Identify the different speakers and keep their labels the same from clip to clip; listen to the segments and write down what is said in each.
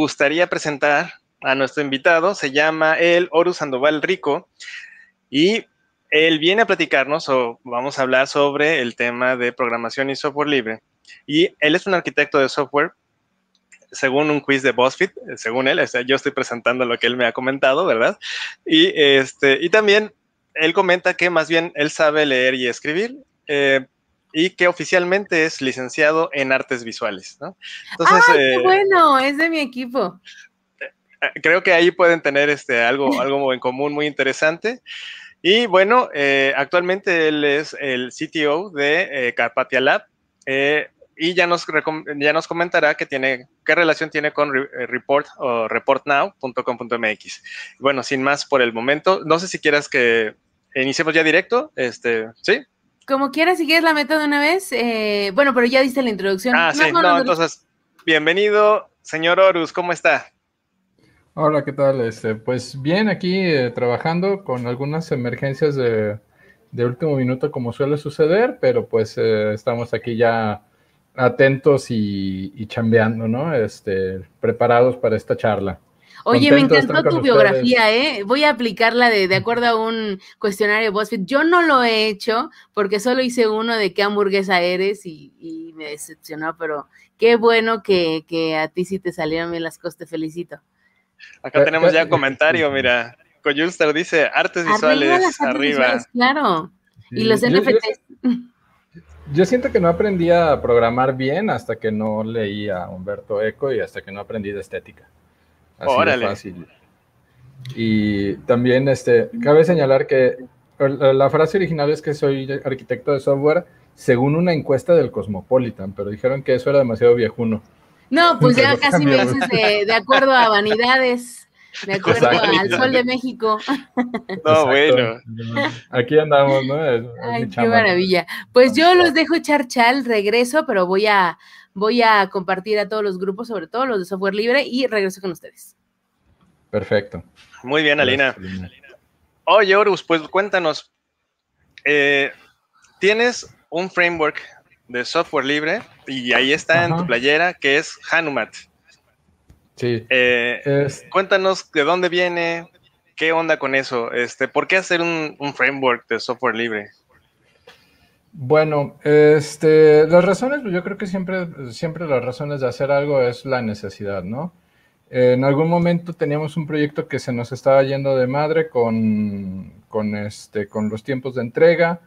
Speaker 1: gustaría presentar a nuestro invitado, se llama el Horus Sandoval Rico y él viene a platicarnos o vamos a hablar sobre el tema de programación y software libre. Y él es un arquitecto de software, según un quiz de BuzzFeed, según él, yo estoy presentando lo que él me ha comentado, ¿verdad? Y, este, y también él comenta que más bien él sabe leer y escribir. Eh, y que oficialmente es licenciado en artes visuales, ¿no?
Speaker 2: Entonces, qué eh, bueno! Es de mi equipo.
Speaker 1: Eh, creo que ahí pueden tener este, algo, algo en común muy interesante. Y bueno, actualmente él es el CTO de Carpathia Lab y ya nos, ya nos comentará qué, tiene, qué relación tiene con report o reportnow.com.mx. Bueno, sin más por el momento, no sé si quieras que iniciemos ya directo, este, ¿sí?
Speaker 2: Como quieras, si quieres la meta de una vez. Eh, bueno, pero ya diste la introducción.
Speaker 1: Ah, sí, no, entonces, bienvenido, señor Horus, ¿cómo está?
Speaker 3: Hola, ¿qué tal? Este, pues bien, aquí eh, trabajando con algunas emergencias de, último minuto, como suele suceder, pero pues eh, estamos aquí ya atentos y, y chambeando, ¿no? Este, preparados para esta charla.
Speaker 2: Oye, me encantó tu biografía, ¿eh? Voy a aplicarla de, de acuerdo a un cuestionario BuzzFeed. Yo no lo he hecho porque solo hice uno de qué hamburguesa eres y, me decepcionó, pero qué bueno que, a ti sí te salieron bien las cosas, te felicito.
Speaker 1: Acá tenemos ya un comentario, mira. Coyulster dice artes visuales arriba.
Speaker 2: claro. Y los NFTs.
Speaker 3: Yo, siento que no aprendí a programar bien hasta que no leí a Humberto Eco y hasta que no aprendí de estética. Así fácil. Y también este, cabe señalar que la frase original es que soy arquitecto de software según una encuesta del Cosmopolitan, pero dijeron que eso era demasiado viejuno.
Speaker 2: No, pues ya casi me dices de, acuerdo a vanidades, de acuerdo al Sol de México.
Speaker 1: No, bueno.
Speaker 3: Aquí andamos, ¿no?
Speaker 2: Ay, qué maravilla. Pues yo los dejo echar chal, regreso, pero voy a voy a compartir a todos los grupos, sobre todo los de software libre, y regreso con ustedes.
Speaker 3: Perfecto.
Speaker 1: Muy bien, Alina. Oye, Horus, pues cuéntanos. Eh, tienes un framework de software libre y ahí está en tu playera que es Hanumat.
Speaker 3: Sí.
Speaker 1: Eh, cuéntanos de dónde viene, qué onda con eso, este, ¿por qué hacer un framework de software libre?
Speaker 3: Bueno, este, las razones, yo creo que siempre, siempre las razones de hacer algo es la necesidad, ¿no? En algún momento teníamos un proyecto que se nos estaba yendo de madre con, con, este, con los tiempos de entrega.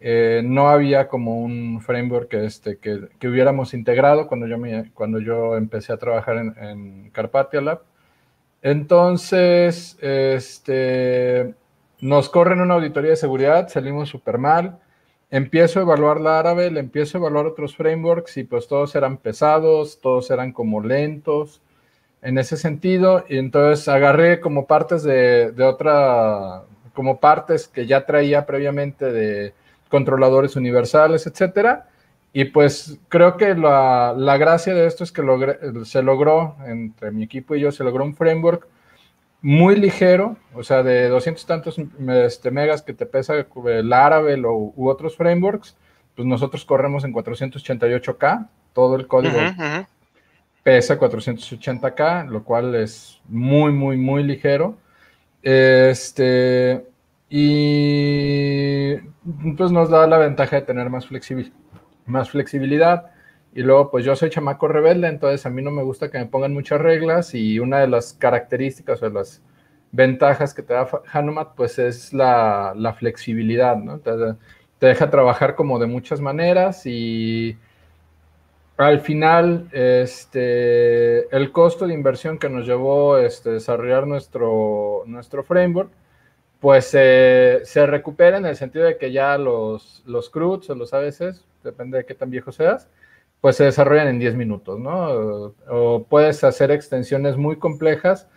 Speaker 3: Eh, no había como un framework que, este, que, que, hubiéramos integrado cuando yo, me, cuando yo empecé a trabajar en, en Carpathia Lab. Entonces, este, nos corren una auditoría de seguridad, salimos súper mal empiezo a evaluar la árabe, empiezo a evaluar otros frameworks y pues todos eran pesados, todos eran como lentos en ese sentido. Y entonces agarré como partes de, otra, como partes que ya traía previamente de controladores universales, etcétera. Y pues creo que la, gracia de esto es que se logró, entre mi equipo y yo, se logró un framework muy ligero, o sea, de 200 tantos este, megas que te pesa el Laravel o, u otros frameworks, pues nosotros corremos en 488K, todo el código pesa 480K, lo cual es muy, muy, muy ligero. Este, y pues nos da la ventaja de tener más, más flexibilidad. Y luego, pues yo soy chamaco rebelde, entonces a mí no me gusta que me pongan muchas reglas y una de las características o de las ventajas que te da Hanumat, pues es la, flexibilidad, ¿no? Te, deja trabajar como de muchas maneras y al final, este, el costo de inversión que nos llevó este, desarrollar nuestro, nuestro framework, pues se recupera en el sentido de que ya los, los CRUDs o los ABCs, depende de qué tan viejo seas, pues se desarrollan en 10 minutos, ¿no? O, puedes hacer extensiones muy complejas,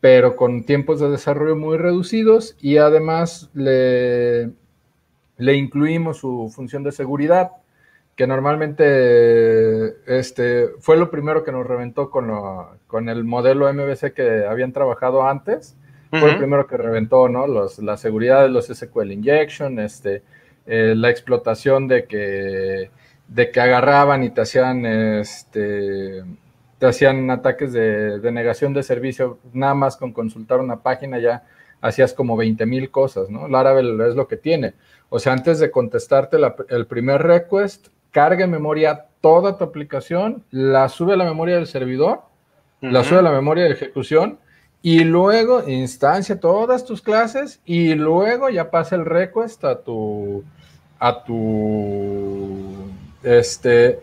Speaker 3: pero con tiempos de desarrollo muy reducidos y además le, le incluimos su función de seguridad, que normalmente este, fue lo primero que nos reventó con, con el modelo MVC que habían trabajado antes. Fue el primero que reventó, ¿no? Los, la seguridad de los SQL injection, este, eh, la explotación de que de que agarraban y te hacían este te hacían ataques de, negación de servicio, nada más con consultar una página ya hacías como 20 mil cosas, ¿no? Laravel es lo que tiene. O sea, antes de contestarte el primer request, carga en memoria toda tu aplicación, la sube a la memoria del servidor, la sube a la memoria de ejecución y luego instancia todas tus clases y luego ya pasa el request a tu a tu este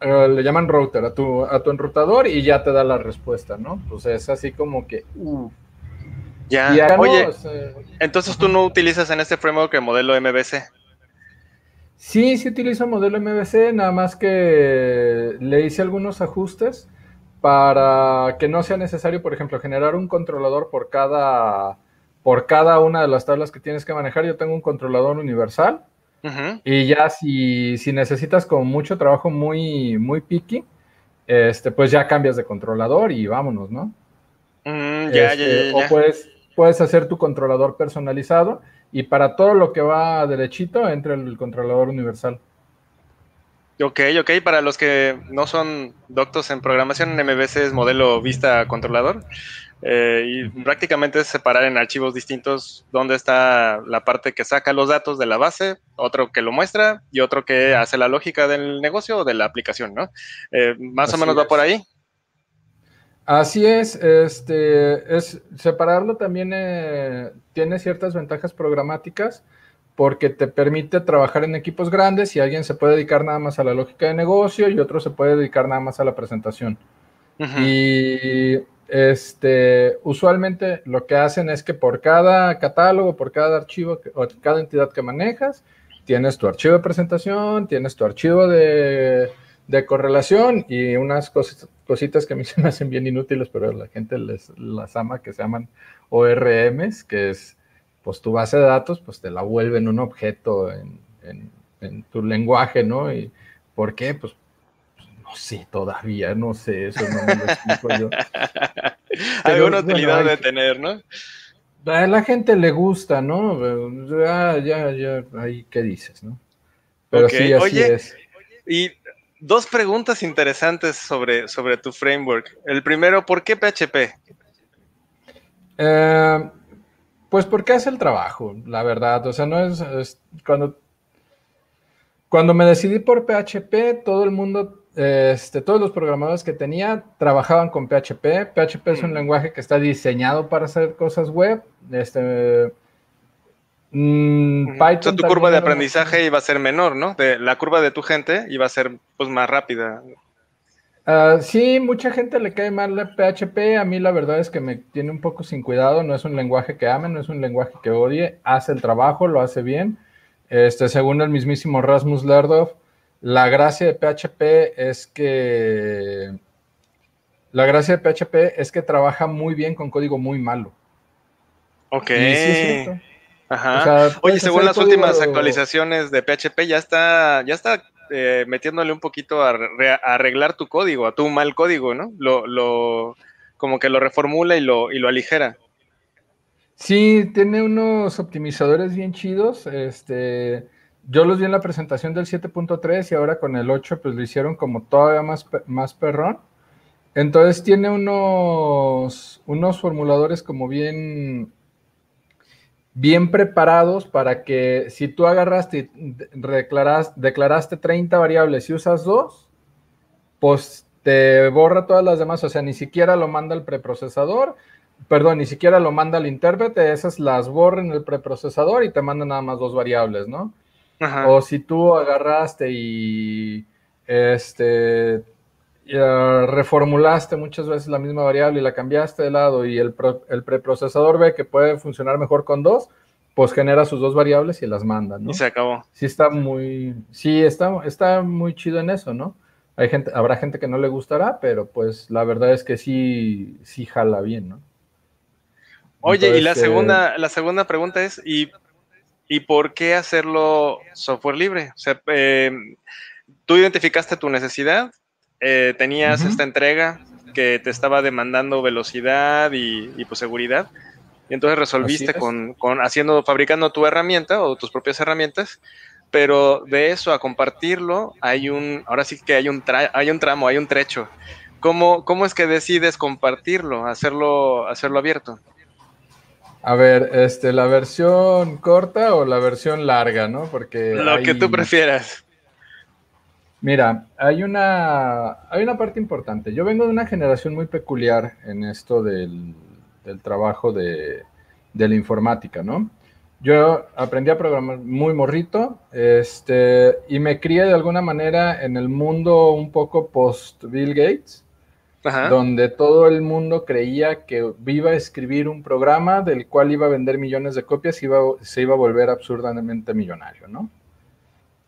Speaker 3: eh, le llaman router a tu, a tu enrutador y ya te da la respuesta, ¿no? Pues es así como que... Uh.
Speaker 1: Ya, oye, entonces tú no utilizas en este framework el modelo MVC.
Speaker 3: Sí, sí utilizo modelo MVC, nada más que le hice algunos ajustes para que no sea necesario, por ejemplo, generar un controlador por cada, por cada una de las tablas que tienes que manejar. Yo tengo un controlador universal y ya si, necesitas con mucho trabajo muy, muy picky, este, pues ya cambias de controlador y vámonos, ¿no?
Speaker 1: Mm, ya,
Speaker 3: este, o puedes, puedes hacer tu controlador personalizado y para todo lo que va derechito entra el controlador universal.
Speaker 1: Ok, ok, para los que no son doctos en programación, MVC es modelo vista controlador. Eh, y prácticamente es separar en archivos distintos dónde está la parte que saca los datos de la base, otro que lo muestra y otro que hace la lógica del negocio o de la aplicación, ¿no? Eh, más o menos va por ahí.
Speaker 3: Así es, este, es separarlo también eh, tiene ciertas ventajas programáticas porque te permite trabajar en equipos grandes y alguien se puede dedicar nada más a la lógica de negocio y otro se puede dedicar nada más a la presentación. Y este, usualmente lo que hacen es que por cada catálogo, por cada archivo o cada entidad que manejas, tienes tu archivo de presentación, tienes tu archivo de, correlación y unas cositas que a mí se me hacen bien inútiles, pero la gente les, las ama, que se llaman ORMs, que es, pues tu base de datos, pues te la vuelven un objeto en, en tu lenguaje, ¿no? ¿Y por qué? Pues no sé, todavía, no sé, eso no me lo explico yo.
Speaker 1: Alguna utilidad de tener, ¿no?
Speaker 3: A la gente le gusta, ¿no? Ya, ya, ya, ahí, ¿qué dices, no? Pero sí, así es.
Speaker 1: Y dos preguntas interesantes sobre, sobre tu framework. El primero, ¿por qué PHP?
Speaker 3: Eh, pues porque hace el trabajo, la verdad. O sea, no es, cuando, cuando me decidí por PHP, todo el mundo este, todos los programadores que tenía trabajaban con PHP. PHP es un mm. lenguaje que está diseñado para hacer cosas web. Este,
Speaker 1: mm, Python. tu curva de aprendizaje iba a ser menor, ¿no? De, la curva de tu gente iba a ser pues, más rápida.
Speaker 3: Uh, sí, mucha gente le cae mal el PHP. A mí la verdad es que me tiene un poco sin cuidado. No es un lenguaje que ame, no es un lenguaje que odie. Hace el trabajo, lo hace bien. Este, según el mismísimo Rasmus Lerdorf, la gracia de PHP es que la gracia de PHP es que trabaja muy bien con código muy malo.
Speaker 1: Ok. Ajá. Oye, según las últimas actualizaciones de PHP ya está, ya está eh, metiéndole un poquito a, arreglar tu código, a tu mal código, ¿no? Lo, lo, como que lo reformula y lo, y lo aligera.
Speaker 3: Sí, tiene unos optimizadores bien chidos. Este, yo los vi en la presentación del 7.3 y ahora con el 8 pues lo hicieron como todavía más, más perrón. Entonces tiene unos, unos formuladores como bien, bien preparados para que si tú agarraste y declaraste, declaraste 30 variables y usas dos, pues te borra todas las demás, o sea, ni siquiera lo manda el preprocesador, perdón, ni siquiera lo manda el intérprete, esas las borra en el preprocesador y te manda nada más dos variables, ¿no? O si tú agarraste y este reformulaste muchas veces la misma variable y la cambiaste de lado y el, el, preprocesador ve que puede funcionar mejor con dos, pues genera sus dos variables y las manda, ¿no?
Speaker 1: Y se acabó.
Speaker 3: Sí está muy, sí está, está muy chido en eso, ¿no? Hay gente, habrá gente que no le gustará, pero pues la verdad es que sí, sí jala bien, ¿no?
Speaker 1: Oye, y la segunda, la segunda pregunta es, ¿y ¿Y por qué hacerlo software libre? O sea, eh, tú identificaste tu necesidad, eh, tenías esta entrega que te estaba demandando velocidad y, pues, seguridad, y entonces resolviste con, haciendo, fabricando tu herramienta o tus propias herramientas, pero de eso a compartirlo hay un, ahora sí que hay un, hay un tramo, hay un trecho. ¿Cómo, ¿Cómo es que decides compartirlo, hacerlo, hacerlo abierto?
Speaker 3: A ver, este, la versión corta o la versión larga, ¿no? Porque
Speaker 1: lo que tú prefieras.
Speaker 3: Mira, hay una, hay una parte importante. Yo vengo de una generación muy peculiar en esto del, del trabajo de, de, la informática, ¿no? Yo aprendí a programar muy morrito este, y me crié de alguna manera en el mundo un poco post Bill Gates donde todo el mundo creía que iba a escribir un programa del cual iba a vender millones de copias y se iba a volver absurdamente millonario, ¿no?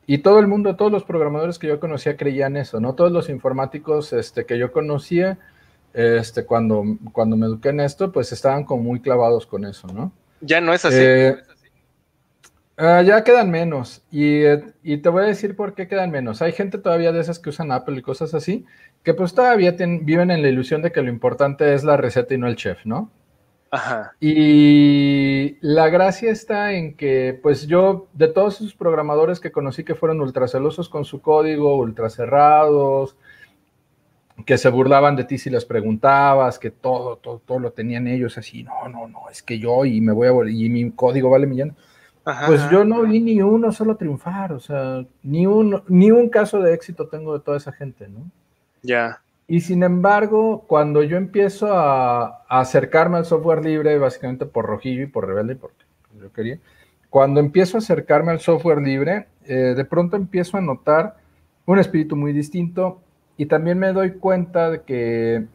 Speaker 3: Y todo el mundo, todos los programadores que yo conocía creían eso, ¿no? Todos los informáticos este, que yo conocía, este, cuando, cuando me eduqué en esto, pues estaban como muy clavados con eso, ¿no?
Speaker 1: Ya no es así. Eh,
Speaker 3: ah, ya quedan menos. Y, y, te voy a decir por qué quedan menos. Hay gente todavía de esas que usan Apple y cosas así, que pues todavía viven en la ilusión de que lo importante es la receta y no el chef, ¿no? Ajá. Y la gracia está en que, pues yo, de todos esos programadores que conocí que fueron ultracelosos con su código, ultra cerrados, que se burlaban de ti si les preguntabas, que todo, todo, todo lo tenían ellos así, no, no, no, es que yo y me voy a y mi código vale millones. Pues yo no vi ni uno solo triunfar, o sea, ni un, ni un caso de éxito tengo de toda esa gente, ¿no?
Speaker 1: Ya.
Speaker 3: Y sin embargo, cuando yo empiezo a, acercarme al software libre, básicamente por Rojillo y por Rebelde, porque yo quería, cuando empiezo a acercarme al software libre, eh, de pronto empiezo a notar un espíritu muy distinto y también me doy cuenta de que,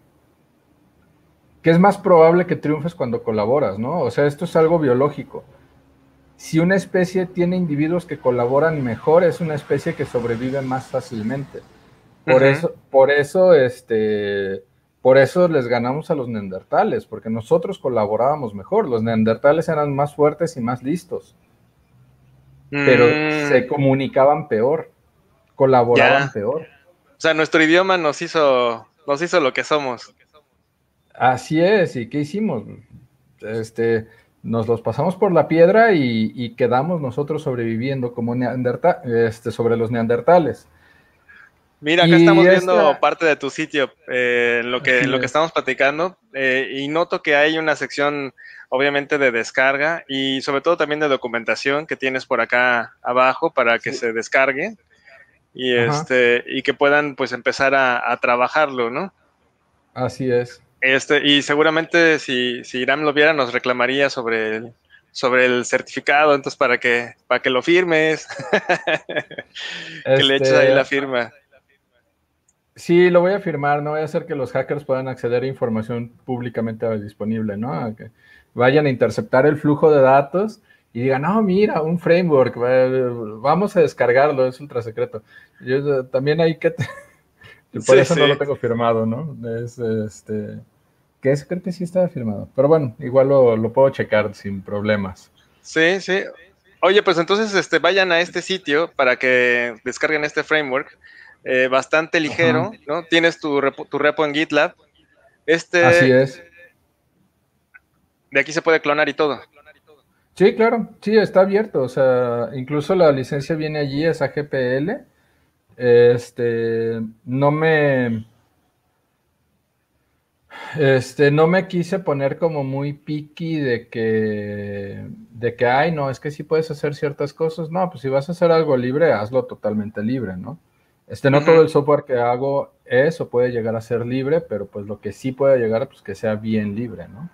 Speaker 3: que es más probable que triunfes cuando colaboras, ¿no? O sea, esto es algo biológico. Si una especie tiene individuos que colaboran mejor, es una especie que sobrevive más fácilmente. Por eso, por eso, este, por eso les ganamos a los neandertales, porque nosotros colaborábamos mejor. Los neandertales eran más fuertes y más listos, pero mm. se comunicaban peor, colaboraban peor.
Speaker 1: O sea, nuestro idioma nos hizo, nos hizo lo que somos.
Speaker 3: Así es, ¿y qué hicimos? Este, nos los pasamos por la piedra y, quedamos nosotros sobreviviendo como neandertal, este, sobre los neandertales.
Speaker 1: Mira, acá estamos viendo parte de tu sitio, eh, lo, que, lo que estamos platicando, eh, y noto que hay una sección, obviamente, de descarga y sobre todo también de documentación que tienes por acá abajo para que se descargue y, este, y que puedan pues empezar a, trabajarlo, ¿no?
Speaker 3: Así es.
Speaker 1: Este, y seguramente si, si Iram lo viera nos reclamaría sobre el, sobre el certificado, entonces para que, para que lo firmes, que le eches ahí la este, firma.
Speaker 3: Sí, lo voy a firmar, no voy a hacer que los hackers puedan acceder a información públicamente disponible, ¿no? que vayan a interceptar el flujo de datos y digan, no, mira, un framework, vamos a descargarlo, es ultra secreto. Yo también hay que... Por eso no lo tengo firmado, ¿no? Es este... Que es, creo que sí estaba firmado. Pero bueno, igual lo, lo puedo checar sin problemas.
Speaker 1: Sí, sí. Oye, pues entonces este, vayan a este sitio para que descarguen este framework eh, bastante ligero, ¿no? Tienes tu repo, tu repo en GitLab. Este,
Speaker 3: Así es.
Speaker 1: De aquí se puede clonar y todo.
Speaker 3: Sí, claro, sí, está abierto. O sea, incluso la licencia viene allí, es AGPL. Este, no me. Este, no me quise poner como muy picky de que, de que, ay, no, es que sí puedes hacer ciertas cosas. No, pues si vas a hacer algo libre, hazlo totalmente libre, ¿no? Este, no todo el software que hago es o puede llegar a ser libre, pero pues lo que sí puede llegar, pues que sea bien libre, ¿no?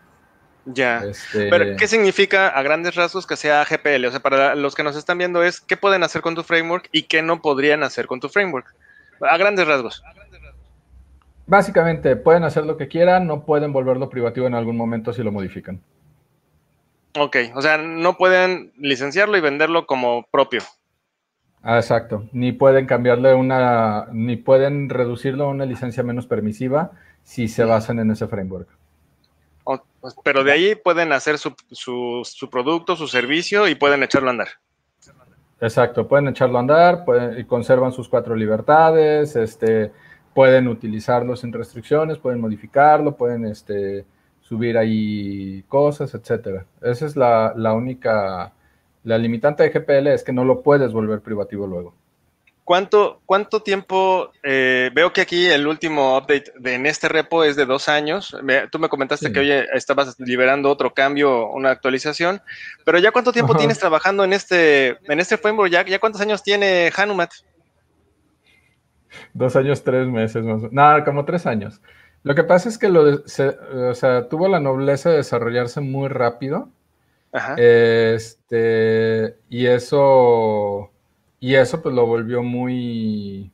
Speaker 1: Ya. Este pero, ¿qué significa a grandes rasgos que sea GPL? O sea, para los que nos están viendo es qué pueden hacer con tu framework y qué no podrían hacer con tu framework. A grandes rasgos.
Speaker 3: Básicamente, pueden hacer lo que quieran, no pueden volverlo privativo en algún momento si lo modifican.
Speaker 1: Ok, o sea, no pueden licenciarlo y venderlo como propio.
Speaker 3: Ah, exacto. Ni pueden cambiarle una, ni pueden reducirlo a una licencia menos permisiva si se basan en ese framework.
Speaker 1: Pues, pero de ahí pueden hacer su, su, producto, su servicio y pueden echarlo a andar.
Speaker 3: Exacto, pueden echarlo a andar y conservan sus cuatro libertades, este, pueden utilizarlo sin restricciones, pueden modificarlo, pueden este, subir ahí cosas, etcétera. Esa es la, la única La limitante de GPL es que no lo puedes volver privativo luego.
Speaker 1: ¿Cuánto, cuánto tiempo? Eh, veo que aquí el último update de, en este repo es de dos años. tú me comentaste que hoy estabas liberando otro cambio, una actualización, pero ya cuánto tiempo tienes trabajando en este, en este framework? ¿Ya, ¿Ya cuántos años tiene Hanumat?
Speaker 3: Dos años, tres meses más. No, como tres años. Lo que pasa es que lo o sea, tuvo la nobleza de desarrollarse muy rápido. Ajá. Este, y eso y eso pues lo volvió muy...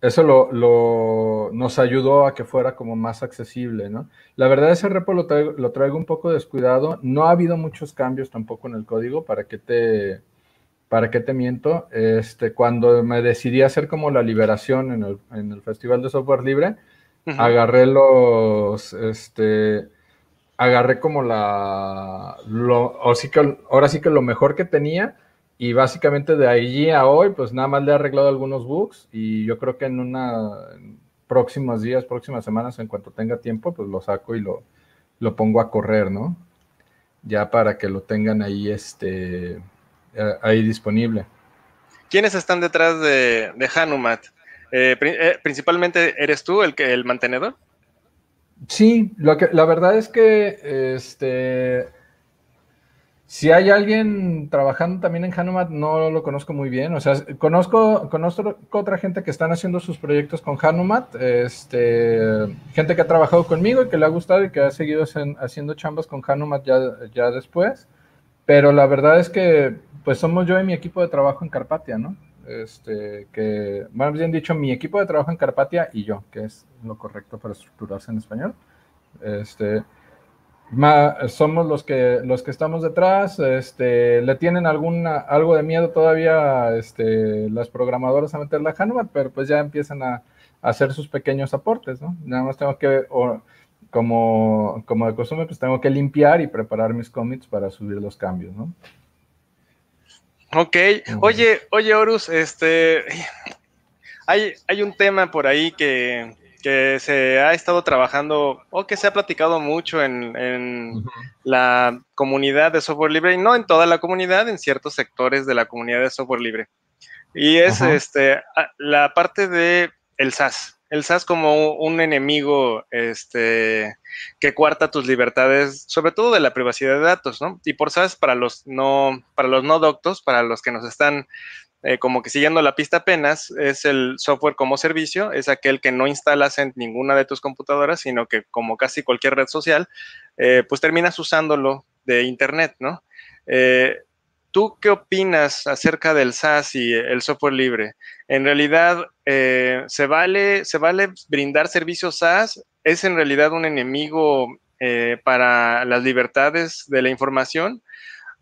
Speaker 3: Eso lo, nos ayudó a que fuera como más accesible, ¿no? La verdad ese repo lo traigo, un poco descuidado. No ha habido muchos cambios tampoco en el código, ¿para qué te, para qué te miento? Este, cuando me decidí a hacer como la liberación en el, Festival de Software Libre, agarré los, este, agarré como la, lo, sí que, ahora sí que lo mejor que tenía y básicamente de allí a hoy, pues nada más le he arreglado algunos bugs y yo creo que en una próximos días, próximas semanas, en cuanto tenga tiempo, pues lo saco y lo, lo pongo a correr, ¿no? Ya para que lo tengan ahí, este, ahí disponible.
Speaker 1: ¿Quiénes están detrás de, de Hanumat? Eh, eh, ¿Principalmente eres tú el, que, el mantenedor?
Speaker 3: Sí, lo que, la verdad es que este, si hay alguien trabajando también en Hanumat, no lo conozco muy bien. O sea, conozco, conozco otra gente que están haciendo sus proyectos con Hanumat, este, gente que ha trabajado conmigo y que le ha gustado y que ha seguido haciendo chambas con Hanumat ya, ya después. Pero la verdad es que, pues somos yo y mi equipo de trabajo en Carpatia, ¿no? Este, que, más bien dicho, mi equipo de trabajo en Carpatia y yo, que es lo correcto para estructurarse en español. Este, somos los que, los que estamos detrás, este, le tienen alguna, algo de miedo todavía este, las programadoras a meterla a Hanumat, pero pues ya empiezan a, hacer sus pequeños aportes, ¿no? Nada más tengo que, como, como de costumbre, pues tengo que limpiar y preparar mis commits para subir los cambios, ¿no?
Speaker 1: Ok, oye, oye, Horus, este, hay, hay un tema por ahí que, que se ha estado trabajando o que se ha platicado mucho en, la comunidad de software libre y no en toda la comunidad, en ciertos sectores de la comunidad de software libre. Y es este, la parte de el SAS. El SAS como un enemigo este, que cuarta tus libertades, sobre todo de la privacidad de datos, ¿no? Y por SAS, para los no, para los no doctos, para los que nos están eh, como que siguiendo la pista apenas, es el software como servicio, es aquel que no instalas en ninguna de tus computadoras, sino que como casi cualquier red social, eh, pues terminas usándolo de Internet, ¿no? Eh, ¿Tú qué opinas acerca del SaaS y el software libre? ¿En realidad ¿se, vale, se vale brindar servicios SaaS? ¿Es en realidad un enemigo para las libertades de la información?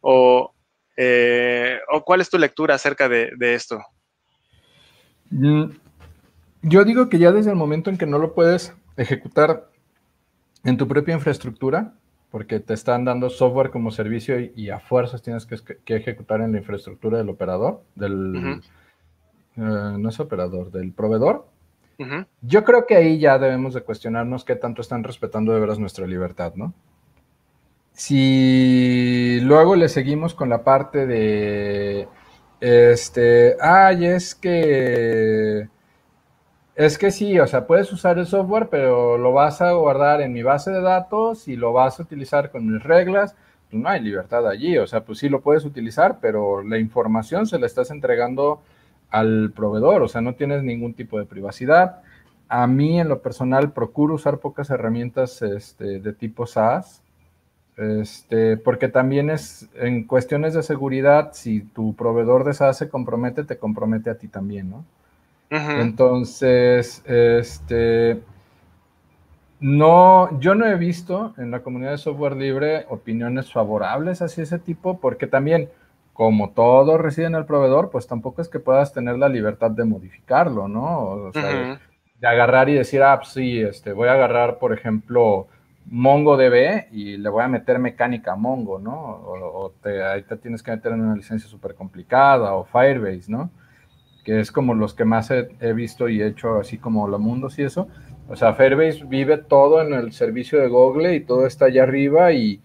Speaker 1: ¿O, eh, ¿O cuál es tu lectura acerca de, esto?
Speaker 3: Mm, yo digo que ya desde el momento en que no lo puedes ejecutar en tu propia infraestructura, porque te están dando software como servicio y, a fuerzas tienes que, ejecutar en la infraestructura del operador, del, eh, no es operador, del proveedor. Yo creo que ahí ya debemos de cuestionarnos qué tanto están respetando de veras nuestra libertad, ¿no? Si luego le seguimos con la parte de, este, ay, es que, es que sí, o sea, puedes usar el software, pero lo vas a guardar en mi base de datos y lo vas a utilizar con mis reglas, pues no hay libertad allí, o sea, pues sí lo puedes utilizar, pero la información se la estás entregando al proveedor, o sea, no tienes ningún tipo de privacidad. A mí, en lo personal, procuro usar pocas herramientas este, de tipo SaaS este, porque también es en cuestiones de seguridad, si tu proveedor de SaaS se compromete, te compromete a ti también, ¿no? Entonces, este, no, yo no he visto en la comunidad de software libre opiniones favorables hacia ese tipo, porque también, como todo reside en el proveedor, pues tampoco es que puedas tener la libertad de modificarlo, ¿no? O sea, de, agarrar y decir, ah, pues sí, este, voy a agarrar, por ejemplo, MongoDB y le voy a meter mecánica a Mongo, ¿no? O, te, ahí te tienes que meter en una licencia súper complicada o Firebase, ¿no? Que es como los que más he, visto y he hecho así como los mundos y eso. O sea, Firebase vive todo en el servicio de Google y todo está allá arriba y,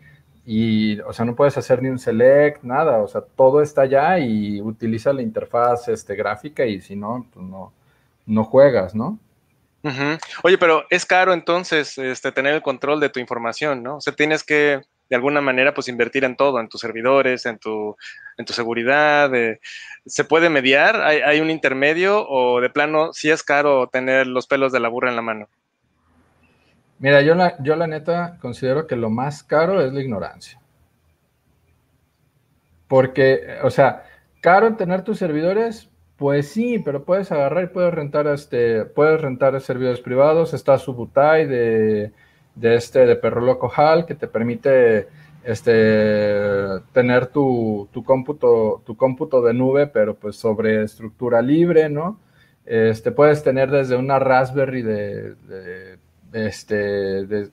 Speaker 3: y, o sea, no puedes hacer ni un select, nada, o sea, todo está allá y utiliza la interfaz este, gráfica y si no, pues no, no juegas, ¿no?
Speaker 1: Oye, pero es caro entonces este, tener el control de tu información, ¿no? O sea, tienes que de alguna manera pues invertir en todo, en tus servidores, en tu, en tu seguridad. Eh, ¿Se puede mediar? ¿Hay, ¿Hay, un intermedio o de plano sí es caro tener los pelos de la burra en la mano?
Speaker 3: Mira, yo la, yo la neta considero que lo más caro es la ignorancia. Porque, o sea, caro en tener tus servidores, pues sí, pero puedes agarrar y puedes rentar este, puedes rentar servidores privados. Está Subutai de, de este de Perro Loco HAL que te permite este tener tu, tu, cómputo, tu cómputo de nube, pero pues sobre estructura libre, ¿no? Este, puedes tener desde una Raspberry de, de, este, de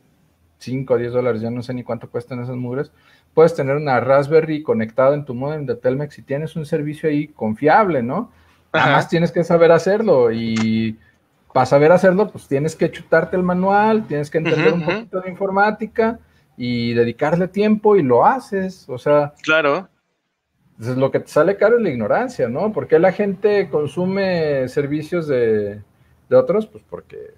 Speaker 3: 5 o 10 dólares, ya no sé ni cuánto cuestan esas mugres. Puedes tener una Raspberry conectada en tu modem de Telmex y tienes un servicio ahí confiable, ¿no? Además tienes que saber hacerlo y para saber hacerlo, pues tienes que chutarte el manual, tienes que entender un poquito de informática y dedicarle tiempo y lo haces, o sea.
Speaker 1: Claro.
Speaker 3: Entonces, lo que te sale caro es la ignorancia, ¿no? ¿Por qué la gente consume servicios de, de otros? Pues porque,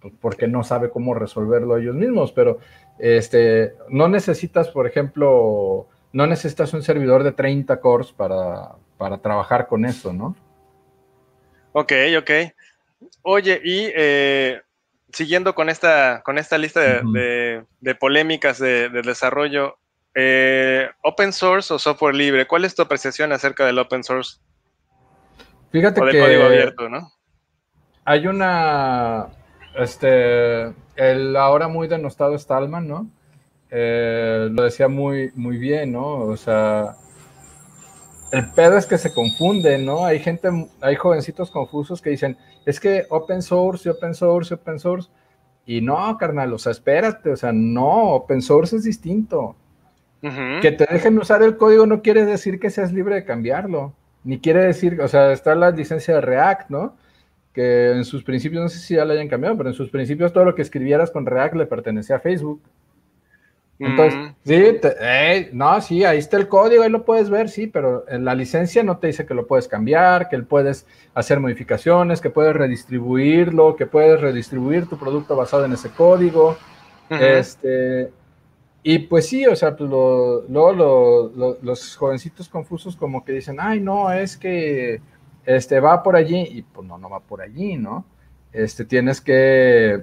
Speaker 3: pues porque no sabe cómo resolverlo ellos mismos, pero este, no necesitas, por ejemplo, no necesitas un servidor de 30 cores para, para trabajar con eso, ¿no?
Speaker 1: Ok, ok. Oye, y eh, siguiendo con esta, con esta lista de, de, polémicas de, desarrollo, eh, ¿open source o software libre? ¿Cuál es tu apreciación acerca del open source?
Speaker 3: Fíjate
Speaker 1: o
Speaker 3: de
Speaker 1: código abierto, ¿no?
Speaker 3: Hay una, este, el ahora muy denostado Stallman, ¿no? Eh, lo decía muy, muy bien, ¿no? O sea, el pedo es que se confunde, ¿no? Hay gente, hay jovencitos confusos que dicen, es que open source, open source, open source. Y no, carnal, o sea, espérate, o sea, no, open source es distinto. Que te dejen usar el código no quiere decir que seas libre de cambiarlo. Ni quiere decir, o sea, está la licencia de React, ¿no? Que en sus principios, no sé si ya la hayan cambiado, pero en sus principios todo lo que escribieras con React le pertenecía a Facebook. Entonces, mm. sí, no, sí, ahí está el código, ahí lo puedes ver, sí, pero en la licencia no te dice que lo puedes cambiar, que puedes hacer modificaciones, que puedes redistribuirlo, que puedes redistribuir tu producto basado en ese código. Este, y pues sí, o sea, pues luego los jovencitos confusos como que dicen, ay, no, es que este va por allí, y pues no, no va por allí, ¿no? Este, tienes que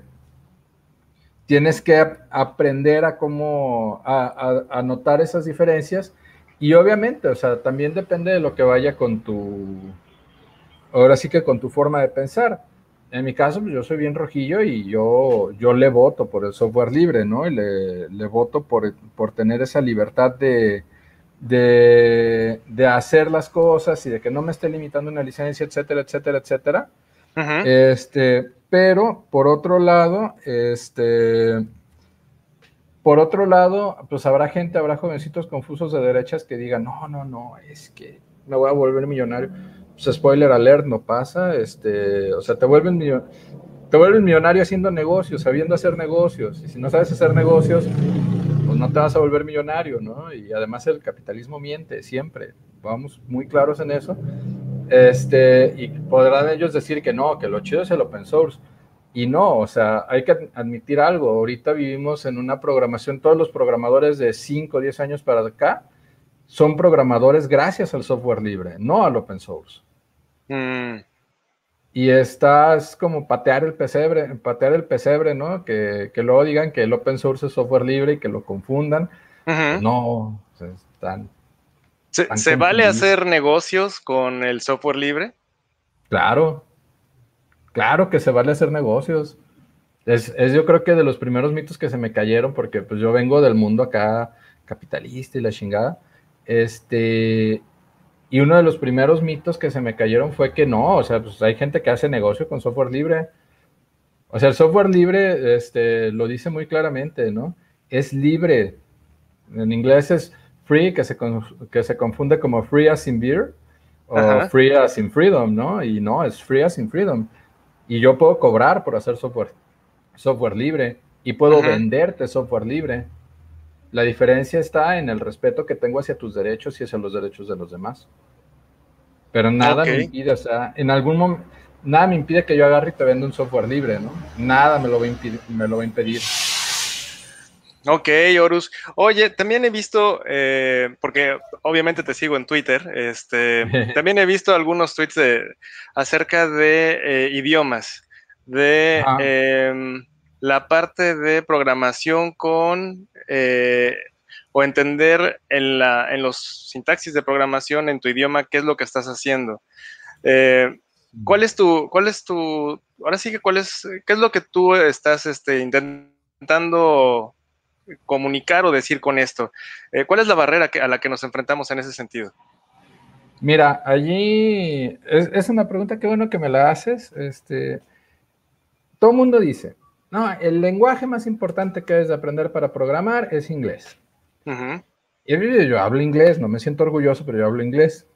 Speaker 3: tienes que aprender a cómo, a, notar esas diferencias y obviamente, o sea, también depende de lo que vaya con tu, ahora sí que con tu forma de pensar. En mi caso, pues yo soy bien rojillo y yo, yo le voto por el software libre, ¿no? Y le, le voto por, por, tener esa libertad de, de, de, hacer las cosas y de que no me esté limitando una licencia, etcétera, etcétera, etcétera. Este, pero por otro lado, este, por otro lado, pues habrá gente, habrá jovencitos confusos de derechas que digan, no, no, no, es que me voy a volver millonario. Pues spoiler alert, no pasa, este, o sea, te vuelven te vuelves millonario haciendo negocios, sabiendo hacer negocios. Y si no sabes hacer negocios, pues no te vas a volver millonario, ¿no? Y además el capitalismo miente siempre. Vamos muy claros en eso. Este, y podrán ellos decir que no, que lo chido es el open source. Y no, o sea, hay que admitir algo. Ahorita vivimos en una programación, todos los programadores de 5 o 10 años para acá son programadores gracias al software libre, no al open source. Mm. Y estás como patear el pesebre, patear el pesebre, ¿no? Que, que, luego digan que el open source es software libre y que lo confundan. No, o sea, están
Speaker 1: ¿Se, vale hacer negocios con el software libre?
Speaker 3: Claro, claro que se vale hacer negocios. Es, yo creo que de los primeros mitos que se me cayeron, porque pues yo vengo del mundo acá capitalista y la chingada, este, y uno de los primeros mitos que se me cayeron fue que no, o sea, pues hay gente que hace negocio con software libre. O sea, el software libre, este, lo dice muy claramente, ¿no? Es libre. En inglés es free, que se, que se confunde como free as in beer o free as in freedom, ¿no? Y no, es free as in freedom. Y yo puedo cobrar por hacer software, software libre y puedo venderte software libre. La diferencia está en el respeto que tengo hacia tus derechos y hacia los derechos de los demás. Pero nada me impide, o sea, en algún momento, nada me impide que yo agarre y te venda un software libre, ¿no? Nada me lo va a impedir. Me lo va a impedir.
Speaker 1: Ok, Horus. Oye, también he visto, eh, porque obviamente te sigo en Twitter, este, también he visto algunos tweets acerca de eh, idiomas, de em, la parte de programación con eh, o entender en, la, en los sintaxis de programación en tu idioma qué es lo que estás haciendo. ¿Cuál es tu, cuál es tu, ahora sí que cuál es, qué es lo que tú estás este, intentando comunicar o decir con esto? Eh, ¿Cuál es la barrera a la que nos enfrentamos en ese sentido?
Speaker 3: Mira, allí es, una pregunta que bueno que me la haces. Este, todo el mundo dice, no, el lenguaje más importante que debes de aprender para programar es inglés. Y yo hablo inglés, no me siento orgulloso, pero yo hablo inglés.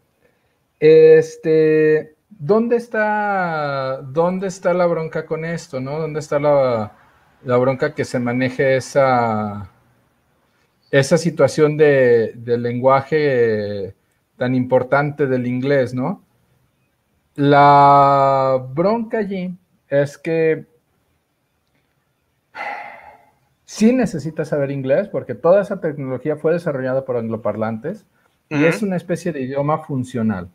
Speaker 3: Este, ¿dónde está, dónde está la bronca con esto, no? ¿Dónde está la, la bronca que se maneje esa, esa situación de, del lenguaje tan importante del inglés, ¿no? La bronca allí es que sí necesitas saber inglés porque toda esa tecnología fue desarrollada por angloparlantes y es una especie de idioma funcional.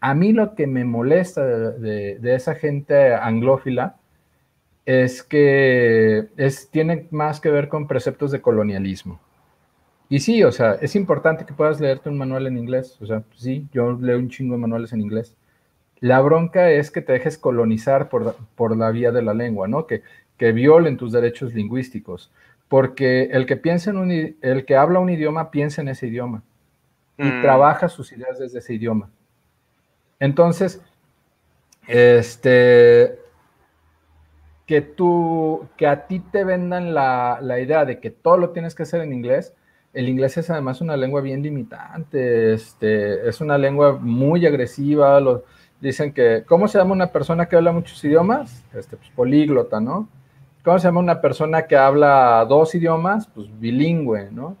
Speaker 3: A mí lo que me molesta de esa gente anglófila es que es, tiene más que ver con preceptos de colonialismo. Y sí, o sea, es importante que puedas leerte un manual en inglés. O sea, sí, yo leo un chingo de manuales en inglés. La bronca es que te dejes colonizar por, por la vía de la lengua, ¿no? Que, que violen tus derechos lingüísticos. Porque el que piensa en un, el que habla un idioma piensa en ese idioma y mm. trabaja sus ideas desde ese idioma. Entonces, este, que tú, que a ti te vendan la, idea de que todo lo tienes que hacer en inglés, el inglés es además una lengua bien limitante, este, es una lengua muy agresiva, lo, dicen que, ¿cómo se llama una persona que habla muchos idiomas? Este, pues políglota, ¿no? ¿Cómo se llama una persona que habla dos idiomas? Pues bilingüe, ¿no?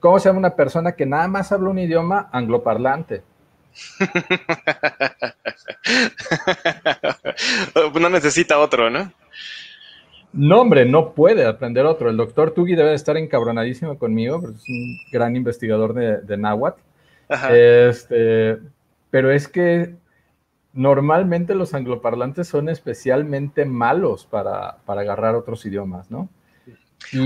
Speaker 3: ¿Cómo se llama una persona que nada más habla un idioma? Angloparlante.
Speaker 1: no necesita otro, ¿no?
Speaker 3: No, hombre, no puede aprender otro. El doctor Tugi debe de estar encabronadísimo conmigo, porque es un gran investigador de, de náhuatl. Este, pero es que normalmente los angloparlantes son especialmente malos para, agarrar otros idiomas, ¿no?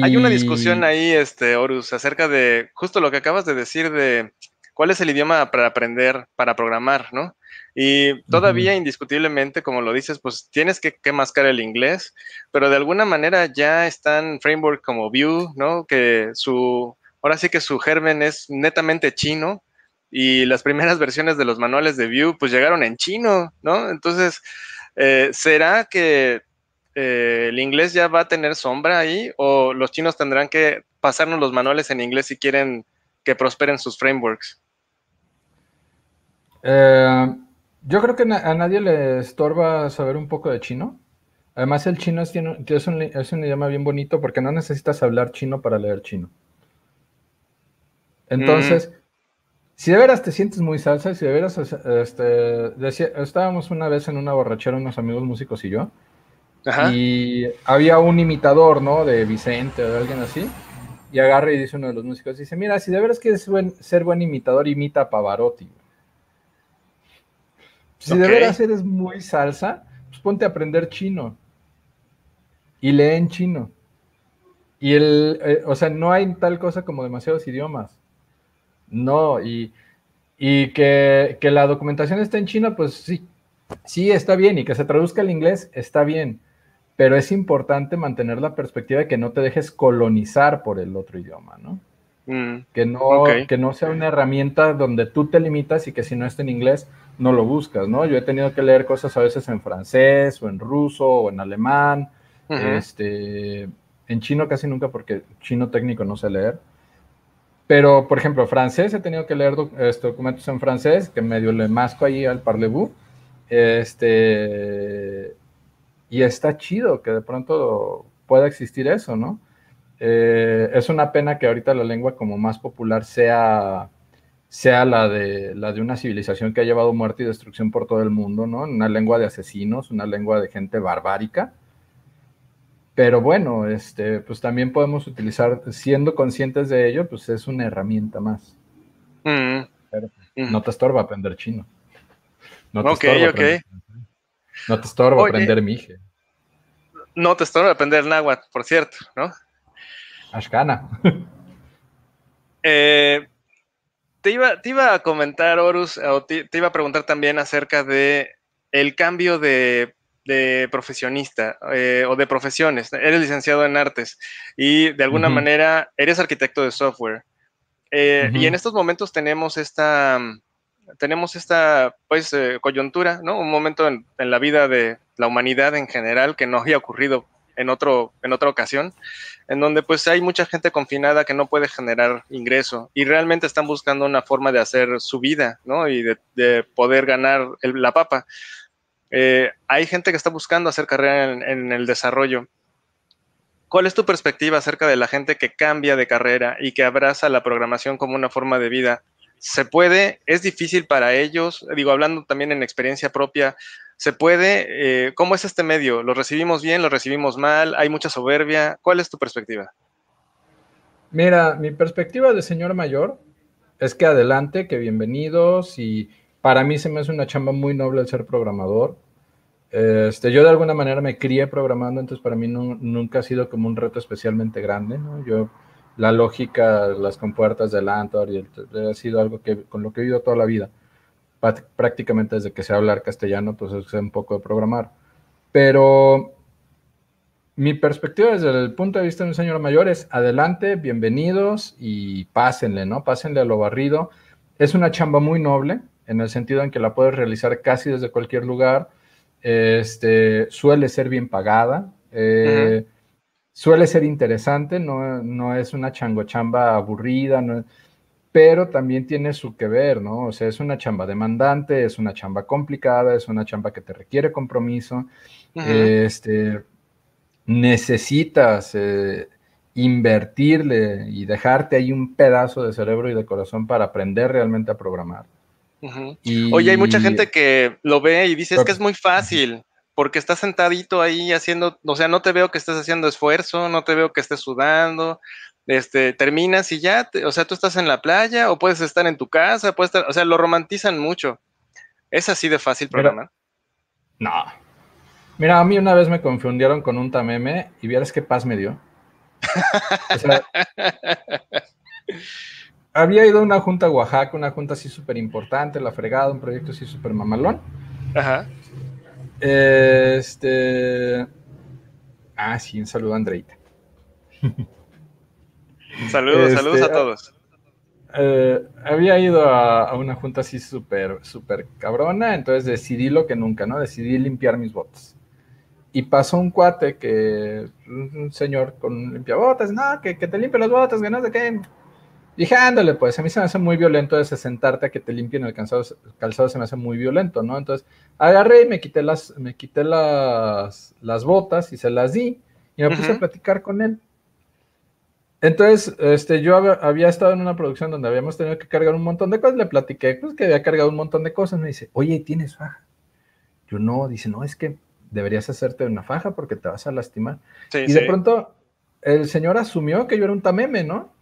Speaker 1: Hay una discusión ahí, este, Horus, acerca de justo lo que acabas de decir de cuál es el idioma para aprender, para programar, ¿no? Y todavía indiscutiblemente, como lo dices, pues tienes que, que, mascar el inglés, pero de alguna manera ya están framework como Vue, ¿no? Que su, ahora sí que su germen es netamente chino y las primeras versiones de los manuales de Vue pues llegaron en chino, ¿no? Entonces, eh, ¿será que eh, el inglés ya va a tener sombra ahí o los chinos tendrán que pasarnos los manuales en inglés si quieren que prosperen sus frameworks?
Speaker 3: Eh, yo creo que a nadie le estorba saber un poco de chino. Además, el chino es, es, un, es, un, idioma bien bonito porque no necesitas hablar chino para leer chino. Entonces, mm. si de veras te sientes muy salsa, si de veras, este, estábamos una vez en una borrachera, unos amigos músicos y yo, y había un imitador, ¿no? De Vicente o de alguien así, y agarra y dice uno de los músicos, dice, mira, si de veras quieres ser buen imitador, imita a Pavarotti. Si de veras eres muy salsa, pues ponte a aprender chino. Y lee en chino. Y el, eh, o sea, no hay tal cosa como demasiados idiomas. No, y, que, la documentación esté en chino, pues sí, sí está bien. Y que se traduzca al inglés, está bien. Pero es importante mantener la perspectiva de que no te dejes colonizar por el otro idioma, ¿no? Mm, que, no que no sea una herramienta donde tú te limitas y que si no está en inglés, no lo buscas, ¿no? Yo he tenido que leer cosas a veces en francés o en ruso o en alemán, este, en chino casi nunca porque chino técnico no sé leer. Pero, por ejemplo, francés he tenido que leer este, documentos en francés, que medio le masco ahí al parlez-vous. Este, y está chido que de pronto pueda existir eso, ¿no? Eh, es una pena que ahorita la lengua como más popular sea, sea la, de, la de una civilización que ha llevado muerte y destrucción por todo el mundo, ¿no? Una lengua de asesinos, una lengua de gente barbárica. Pero bueno, este, pues también podemos utilizar, siendo conscientes de ello, pues es una herramienta más. Mm. Mm. no te estorba aprender chino. No te estorba Aprender, no te estorba aprender mije.
Speaker 1: No te estorba aprender náhuatl, por cierto, ¿no?
Speaker 3: Ashkana.
Speaker 1: Eh, te, iba, te iba a comentar, Horus, o te, iba a preguntar también acerca de el cambio de, profesionista eh, o de profesiones. Eres licenciado en artes y de alguna manera eres arquitecto de software. Eh, y en estos momentos tenemos esta, tenemos esta pues, coyuntura, ¿no? Un momento en, en, la vida de la humanidad en general que no había ocurrido en, otro, en otra ocasión, en donde pues hay mucha gente confinada que no puede generar ingreso y realmente están buscando una forma de hacer su vida, ¿no? Y de, poder ganar la papa. Eh, hay gente que está buscando hacer carrera en, el desarrollo. ¿Cuál es tu perspectiva acerca de la gente que cambia de carrera y que abraza la programación como una forma de vida? ¿Se puede? ¿Es difícil para ellos? Digo, hablando también en experiencia propia, ¿Se puede? Eh, ¿Cómo es este medio? ¿Lo recibimos bien? ¿Lo recibimos mal? ¿Hay mucha soberbia? ¿Cuál es tu perspectiva?
Speaker 3: Mira, mi perspectiva de señor mayor es que adelante, que bienvenidos y para mí se me hace una chamba muy noble el ser programador. Este, yo de alguna manera me crié programando, entonces para mí nunca ha sido como un reto especialmente grande, ¿no? Yo, la lógica, las compuertas del Antor, ha sido algo que, con lo que he vivido toda la vida prácticamente desde que sé hablar castellano, pues es un poco de programar. Pero mi perspectiva desde el punto de vista de un señor mayor es adelante, bienvenidos y pásenle, ¿no? Pásenle a lo barrido. Es una chamba muy noble, en el sentido en que la puedes realizar casi desde cualquier lugar. Este, suele ser bien pagada, eh, suele ser interesante, no, no es una chango chamba aburrida, no, pero también tiene su que ver, ¿no? O sea, es una chamba demandante, es una chamba complicada, es una chamba que te requiere compromiso, este, necesitas eh, invertirle y dejarte ahí un pedazo de cerebro y de corazón para aprender realmente a programar.
Speaker 1: Oye, hay mucha gente que lo ve y dice es que es muy fácil, porque estás sentadito ahí haciendo, o sea, no te veo que estés haciendo esfuerzo, no te veo que estés sudando, este, terminas y ya, o sea, tú estás en la playa o puedes estar en tu casa, puedes estar, o sea, lo romantizan mucho. ¿Es así de fácil programar?
Speaker 3: no. Mira, a mí una vez me confundieron con un tameme y vieras qué paz me dio. había ido a una junta a Oaxaca, una junta así súper importante, la fregada, un proyecto así súper mamalón. Ajá. Este. Ah, sí, un saludo a Andreita.
Speaker 1: Saludos, saludos a este, todos.
Speaker 3: Eh, había ido a, una junta así súper, súper cabrona, entonces decidí lo que nunca, ¿no? Decidí limpiar mis botas. Y pasó un cuate que, un señor con limpiabotas, no, que, que te limpie las botas, que no sé qué. Dije, ándale, pues a mí se me hace muy violento ese sentarte a que te limpien el calzado, calzado se me hace muy violento, ¿no? Entonces agarré y me quité las, me quité las, las botas y se las di y me puse a platicar con él. Entonces, este, yo había, estado en una producción donde habíamos tenido que cargar un montón de cosas, le platiqué pues, que había cargado un montón de cosas, me dice, oye, ¿tienes faja? Yo no, dice, no, es que deberías hacerte una faja porque te vas a lastimar. y de pronto el señor asumió que yo era un tameme, ¿no?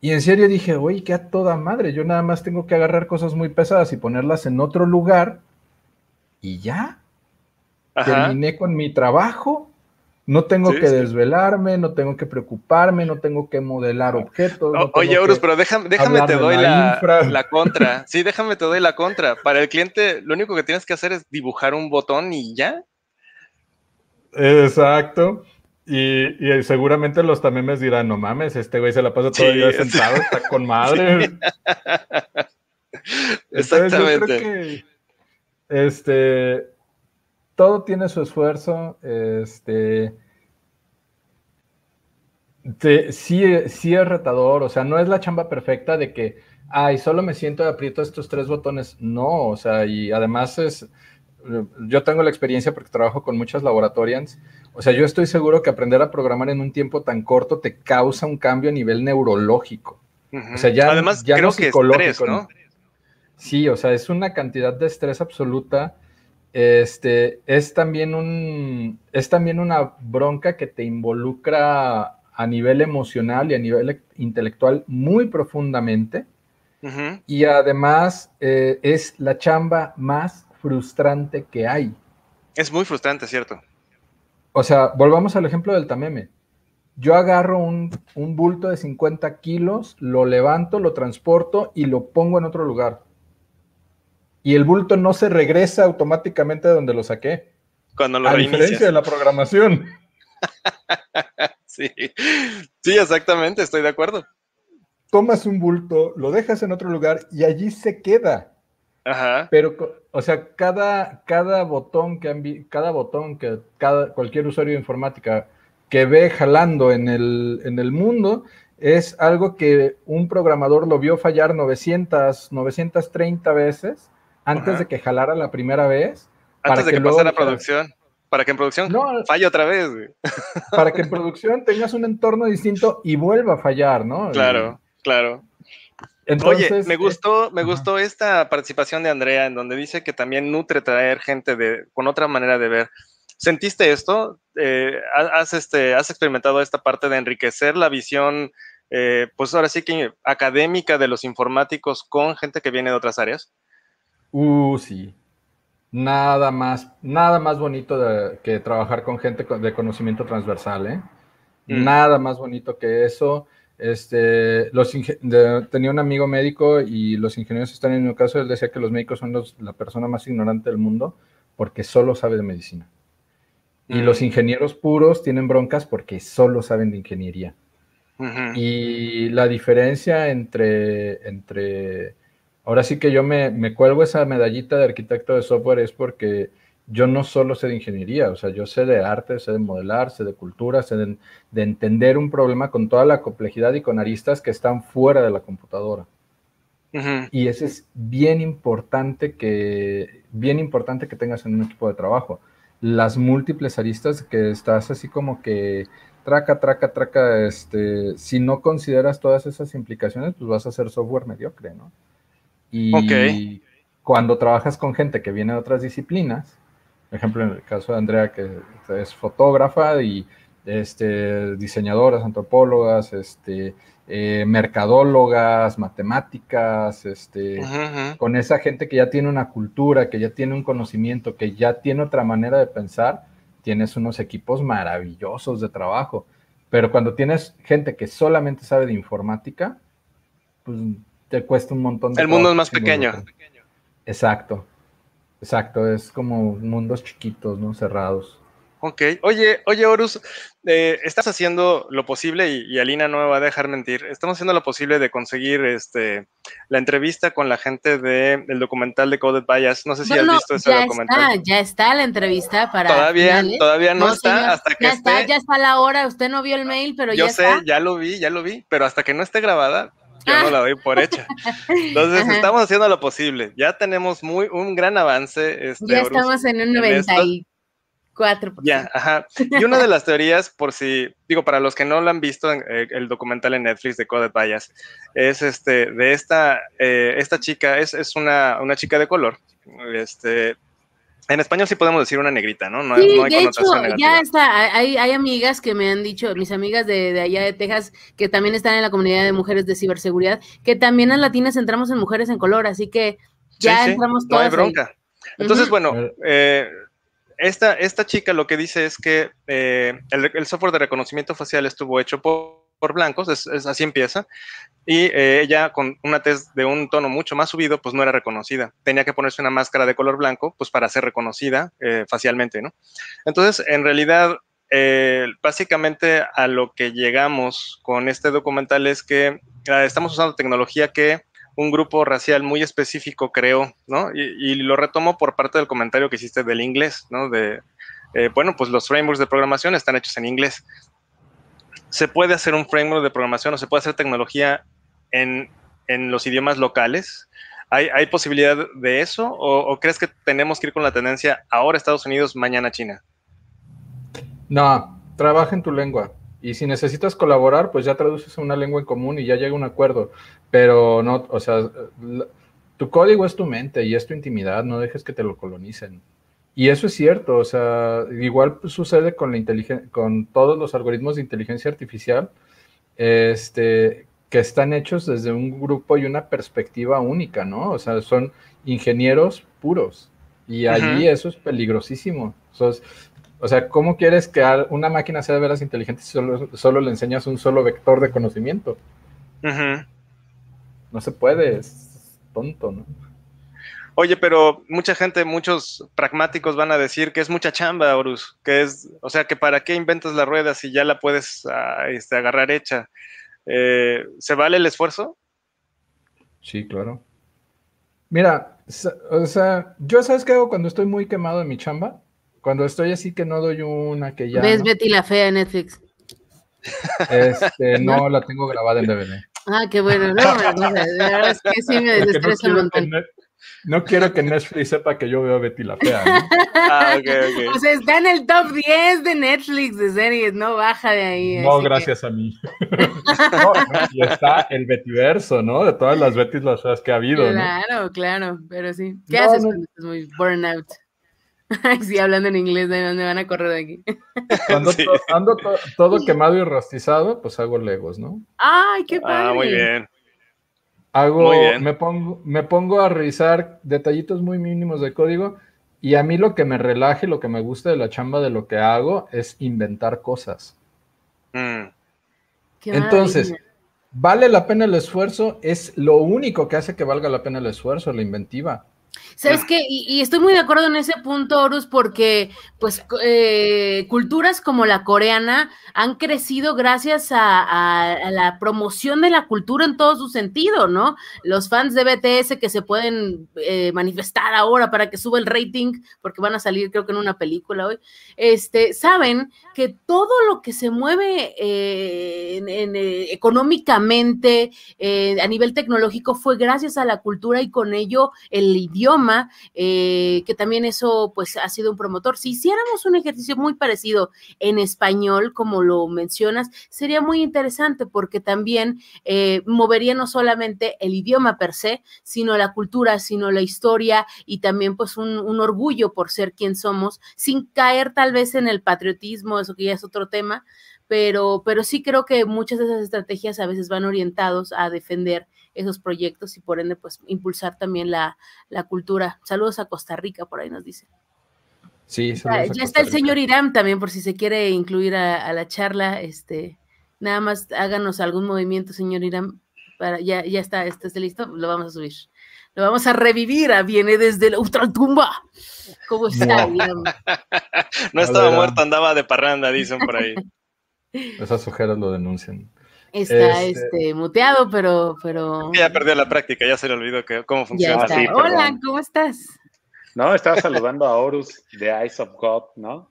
Speaker 3: Y en serio dije, oye, qué a toda madre, yo nada más tengo que agarrar cosas muy pesadas y ponerlas en otro lugar y ya. Terminé con mi trabajo no tengo que desvelarme, no tengo que preocuparme, no tengo que modelar objetos.
Speaker 1: oye, Horus, pero déjame, déjame te doy la, la, contra. Sí, déjame te doy la contra. Para el cliente, lo único que tienes que hacer es dibujar un botón y ya.
Speaker 3: Exacto. Y, seguramente los tamemes dirán, no mames, este güey se la pasa todo el día sentado, está con madre. Exactamente. este, todo tiene su esfuerzo. Este, sí, sí es retador, o sea, no es la chamba perfecta de que, ay, solo me siento y aprieto estos tres botones. No, o sea, y además es, yo tengo la experiencia porque trabajo con muchas laboratorians. O sea, yo estoy seguro que aprender a programar en un tiempo tan corto te causa un cambio a nivel neurológico. O sea, ya,
Speaker 1: Además,
Speaker 3: ya
Speaker 1: creo
Speaker 3: no
Speaker 1: que
Speaker 3: psicológico.
Speaker 1: estrés, ¿no?
Speaker 3: Sí, o sea, es una cantidad de estrés absoluta. Este, es también un, es también una bronca que te involucra a nivel emocional y a nivel intelectual muy profundamente. Y además eh, es la chamba más frustrante que hay.
Speaker 1: Es muy frustrante, ¿cierto?
Speaker 3: O sea, volvamos al ejemplo del tameme. Yo agarro un, un bulto de 50 kilos, lo levanto, lo transporto y lo pongo en otro lugar. Y el bulto no se regresa automáticamente de donde lo saqué.
Speaker 1: Cuando lo
Speaker 3: a diferencia de la programación.
Speaker 1: Sí. sí, exactamente, estoy de acuerdo.
Speaker 3: Tomas un bulto, lo dejas en otro lugar y allí se queda.
Speaker 1: Ajá.
Speaker 3: Pero, o sea, cada, cada botón que han cada botón que cada, cualquier usuario de informática que ve jalando en el, en el mundo es algo que un programador lo vio fallar 900, 930 veces antes
Speaker 1: Ajá.
Speaker 3: de que jalara la primera vez.
Speaker 1: Antes de que
Speaker 3: luego
Speaker 1: pasara a producción. Para que en producción
Speaker 3: No,
Speaker 1: falle otra vez, güey.
Speaker 3: para que en producción tengas un entorno distinto y vuelva a fallar, ¿no?
Speaker 1: Claro, claro.
Speaker 3: Entonces,
Speaker 1: Oye, me
Speaker 3: eh,
Speaker 1: gustó, me
Speaker 3: ajá.
Speaker 1: gustó esta participación de Andrea, en donde dice que también nutre traer gente de, con otra manera de ver. ¿Sentiste esto? Eh, ¿has, este, ¿Has experimentado esta parte de enriquecer la visión, eh, pues ahora sí que académica de los informáticos con gente que viene de otras áreas?
Speaker 3: Uh, sí. Nada más, nada más bonito de- que trabajar con gente de conocimiento transversal, ¿eh?
Speaker 1: Mm.
Speaker 3: Nada más bonito que eso. Este, los de- tenía un amigo médico y los ingenieros están en mi caso. Él decía que los médicos son los- la persona más ignorante del mundo porque solo sabe de medicina. Y
Speaker 1: Mm.
Speaker 3: los ingenieros puros tienen broncas porque solo saben de ingeniería. Y la diferencia entre, entre ahora sí que yo me, me cuelgo esa medallita de arquitecto de software es porque yo no solo sé de ingeniería, o sea, yo sé de arte, sé de modelar, sé de cultura, sé de, de entender un problema con toda la complejidad y con aristas que están fuera de la computadora.
Speaker 1: Ujú.
Speaker 3: Y eso es bien importante que, bien importante que tengas en un equipo de trabajo. Las múltiples aristas que estás así como que traca, traca, traca, este, si no consideras todas esas implicaciones, pues vas a hacer software mediocre, ¿no? Y
Speaker 1: Ok.
Speaker 3: cuando trabajas con gente que viene de otras disciplinas, por ejemplo, en el caso de Andrea, que es fotógrafa y este, diseñadoras, antropólogas, este, eh, mercadólogas, matemáticas, este, con esa gente que ya tiene una cultura, que ya tiene un conocimiento, que ya tiene otra manera de pensar, tienes unos equipos maravillosos de trabajo. Pero cuando tienes gente que solamente sabe de informática, pues te cuesta un montón de
Speaker 1: El mundo es más pequeño.
Speaker 3: Exacto. Exacto, es como mundos chiquitos, ¿no? Cerrados.
Speaker 1: Ok. Oye, oye, Horus, eh, estás haciendo lo posible y, y Alina no me va a dejar mentir. Estamos haciendo lo posible de conseguir este, la entrevista con la gente de- del documental de Coded Bias. No sé si
Speaker 2: Bueno,
Speaker 1: has visto ese
Speaker 2: ya
Speaker 1: documental.
Speaker 2: está, ya está la entrevista para.
Speaker 1: Todavía,
Speaker 2: finales.
Speaker 1: todavía no, está
Speaker 2: señor,
Speaker 1: hasta que
Speaker 2: ya
Speaker 1: esté.
Speaker 2: está, ya está la hora. Usted no vio el mail, pero
Speaker 1: yo
Speaker 2: ya
Speaker 1: sé,
Speaker 2: está.
Speaker 1: ya lo vi, ya lo vi, pero hasta que no esté grabada, yo
Speaker 2: Ah.
Speaker 1: no la doy por hecha. Entonces
Speaker 2: Ajá.
Speaker 1: estamos haciendo lo posible. Ya tenemos muy un gran avance. Este,
Speaker 2: Ya estamos en un
Speaker 1: en esto.
Speaker 2: 94%.
Speaker 1: Ya, ajá. Y una de las teorías, por si, digo, para los que no lo han visto, en, eh, el documental en Netflix de Coded Bias, es este, de esta, eh, esta chica, es, es una, una chica de color. Este, en español sí podemos decir una negrita, ¿no? No,
Speaker 2: Sí,
Speaker 1: no hay
Speaker 2: de hecho,
Speaker 1: connotación negativa.
Speaker 2: ya está. Hay, hay amigas que me han dicho, mis amigas de, de allá de Texas, que también están en la comunidad de mujeres de ciberseguridad, que también las latinas entramos en mujeres en color, así que ya
Speaker 1: Sí, sí,
Speaker 2: entramos
Speaker 1: no hay
Speaker 2: todas. ahí.
Speaker 1: bronca. Entonces, bueno,
Speaker 3: Eh,
Speaker 1: eh, esta, esta chica lo que dice es que eh, el, el software de reconocimiento facial estuvo hecho por, por blancos, es, es- así empieza, y eh, ella con una test de un tono mucho más subido, pues no era reconocida. Tenía que ponerse una máscara de color blanco, pues para ser reconocida eh, facialmente, ¿no? Entonces, en realidad, eh, básicamente a lo que llegamos con este documental es que eh, estamos usando tecnología que un grupo racial muy específico creó, ¿no? Y, lo retomo por parte del comentario que hiciste del inglés, ¿no? De, eh, bueno, pues los frameworks de programación están hechos en inglés. Se puede hacer un framework de programación o se puede hacer tecnología en, en los idiomas locales. ¿Hay, posibilidad de eso? ¿O, crees que tenemos que ir con la tendencia ahora Estados Unidos, mañana China?
Speaker 3: No, trabaja en tu lengua. Y si necesitas colaborar, pues ya traduces una lengua en común y ya llega un acuerdo. Pero no, o sea, tu código es tu mente y es tu intimidad, no dejes que te lo colonicen. Y eso es cierto, o sea, igual sucede con la con todos los algoritmos de inteligencia artificial, este, que están hechos desde un grupo y una perspectiva única, ¿no? O sea, son ingenieros puros. Y allí eso es peligrosísimo. o sea, ¿cómo quieres que una máquina sea de veras inteligente si solo, le enseñas un solo vector de conocimiento? No se puede, es tonto, ¿no?
Speaker 1: Oye, pero mucha gente, muchos pragmáticos van a decir que es mucha chamba, Horus, que es, o sea, que para qué inventas la rueda si ya la puedes ah, este, agarrar hecha. Eh, ¿Se vale el esfuerzo?
Speaker 3: Sí, claro. Mira, o sea, yo sabes qué hago cuando estoy muy quemado en mi chamba, cuando estoy así que no doy una que ya.
Speaker 2: ¿Ves Betty la fea en Netflix?
Speaker 3: Este, no, la tengo grabada en DVD.
Speaker 2: Ah, qué bueno, no, la verdad es que sí me desestresa un montón.
Speaker 3: No quiero que Netflix sepa que yo veo a Betty la Fea. ¿no?
Speaker 1: ah.
Speaker 2: O sea, está en el top 10 de Netflix de series, no baja de ahí.
Speaker 3: No, gracias a mí. y está el Bettyverso, ¿no? De todas las Bettys las feas que ha habido.
Speaker 2: Claro, claro, pero sí. ¿Qué haces cuando estás muy burnout? sí, hablando en inglés, me van a correr de aquí.
Speaker 3: Cuando ando todo quemado y rostizado, pues hago legos, ¿no?
Speaker 2: Ay, qué padre.
Speaker 1: Ah, muy bien.
Speaker 3: Hago, me pongo, me pongo a revisar detallitos muy mínimos de código y a mí lo que me relaje, lo que me gusta de la chamba de lo que hago es inventar cosas. Mm. Entonces, ¿vale la pena el esfuerzo? Es lo único que hace que valga la pena el esfuerzo, la inventiva.
Speaker 2: ¿Sabes qué? Y, estoy muy de acuerdo en ese punto, Horus, porque pues eh, culturas como la coreana han crecido gracias a, la promoción de la cultura en todo su sentido, ¿no? Los fans de BTS que se pueden eh, manifestar ahora para que suba el rating, porque van a salir creo que en una película hoy, este, saben que todo lo que se mueve eh, económicamente a nivel tecnológico fue gracias a la cultura y con ello el idioma, que también eso pues ha sido un promotor. Si hiciéramos un ejercicio muy parecido en español, como lo mencionas, sería muy interesante porque también eh, movería no solamente el idioma per se, sino la cultura, sino la historia y también pues un, orgullo por ser quien somos, sin caer tal vez en el patriotismo, eso que ya es otro tema, pero, pero sí creo que muchas de esas estrategias a veces van orientados a defender esos proyectos y por ende pues impulsar también la, la cultura. Saludos a Costa Rica, por ahí nos dicen.
Speaker 3: Sí,
Speaker 2: ya, está el señor Irán también, por si se quiere incluir a, la charla. Este, nada más háganos algún movimiento, señor Irán. Para, ya, ya está, está, listo, lo vamos a subir. Lo vamos a revivir, a viene desde la ultratumba. ¿Cómo está,
Speaker 1: no. no estaba muerto, andaba de parranda, dicen por ahí.
Speaker 3: Esas ojeras lo denuncian.
Speaker 2: Está este, este... muteado, pero, pero.
Speaker 1: Ya perdió la práctica, ya se le olvidó que, cómo funciona.
Speaker 2: Hola, ¿cómo estás?
Speaker 4: No, estaba saludando a Horus de Eyes of God, ¿no?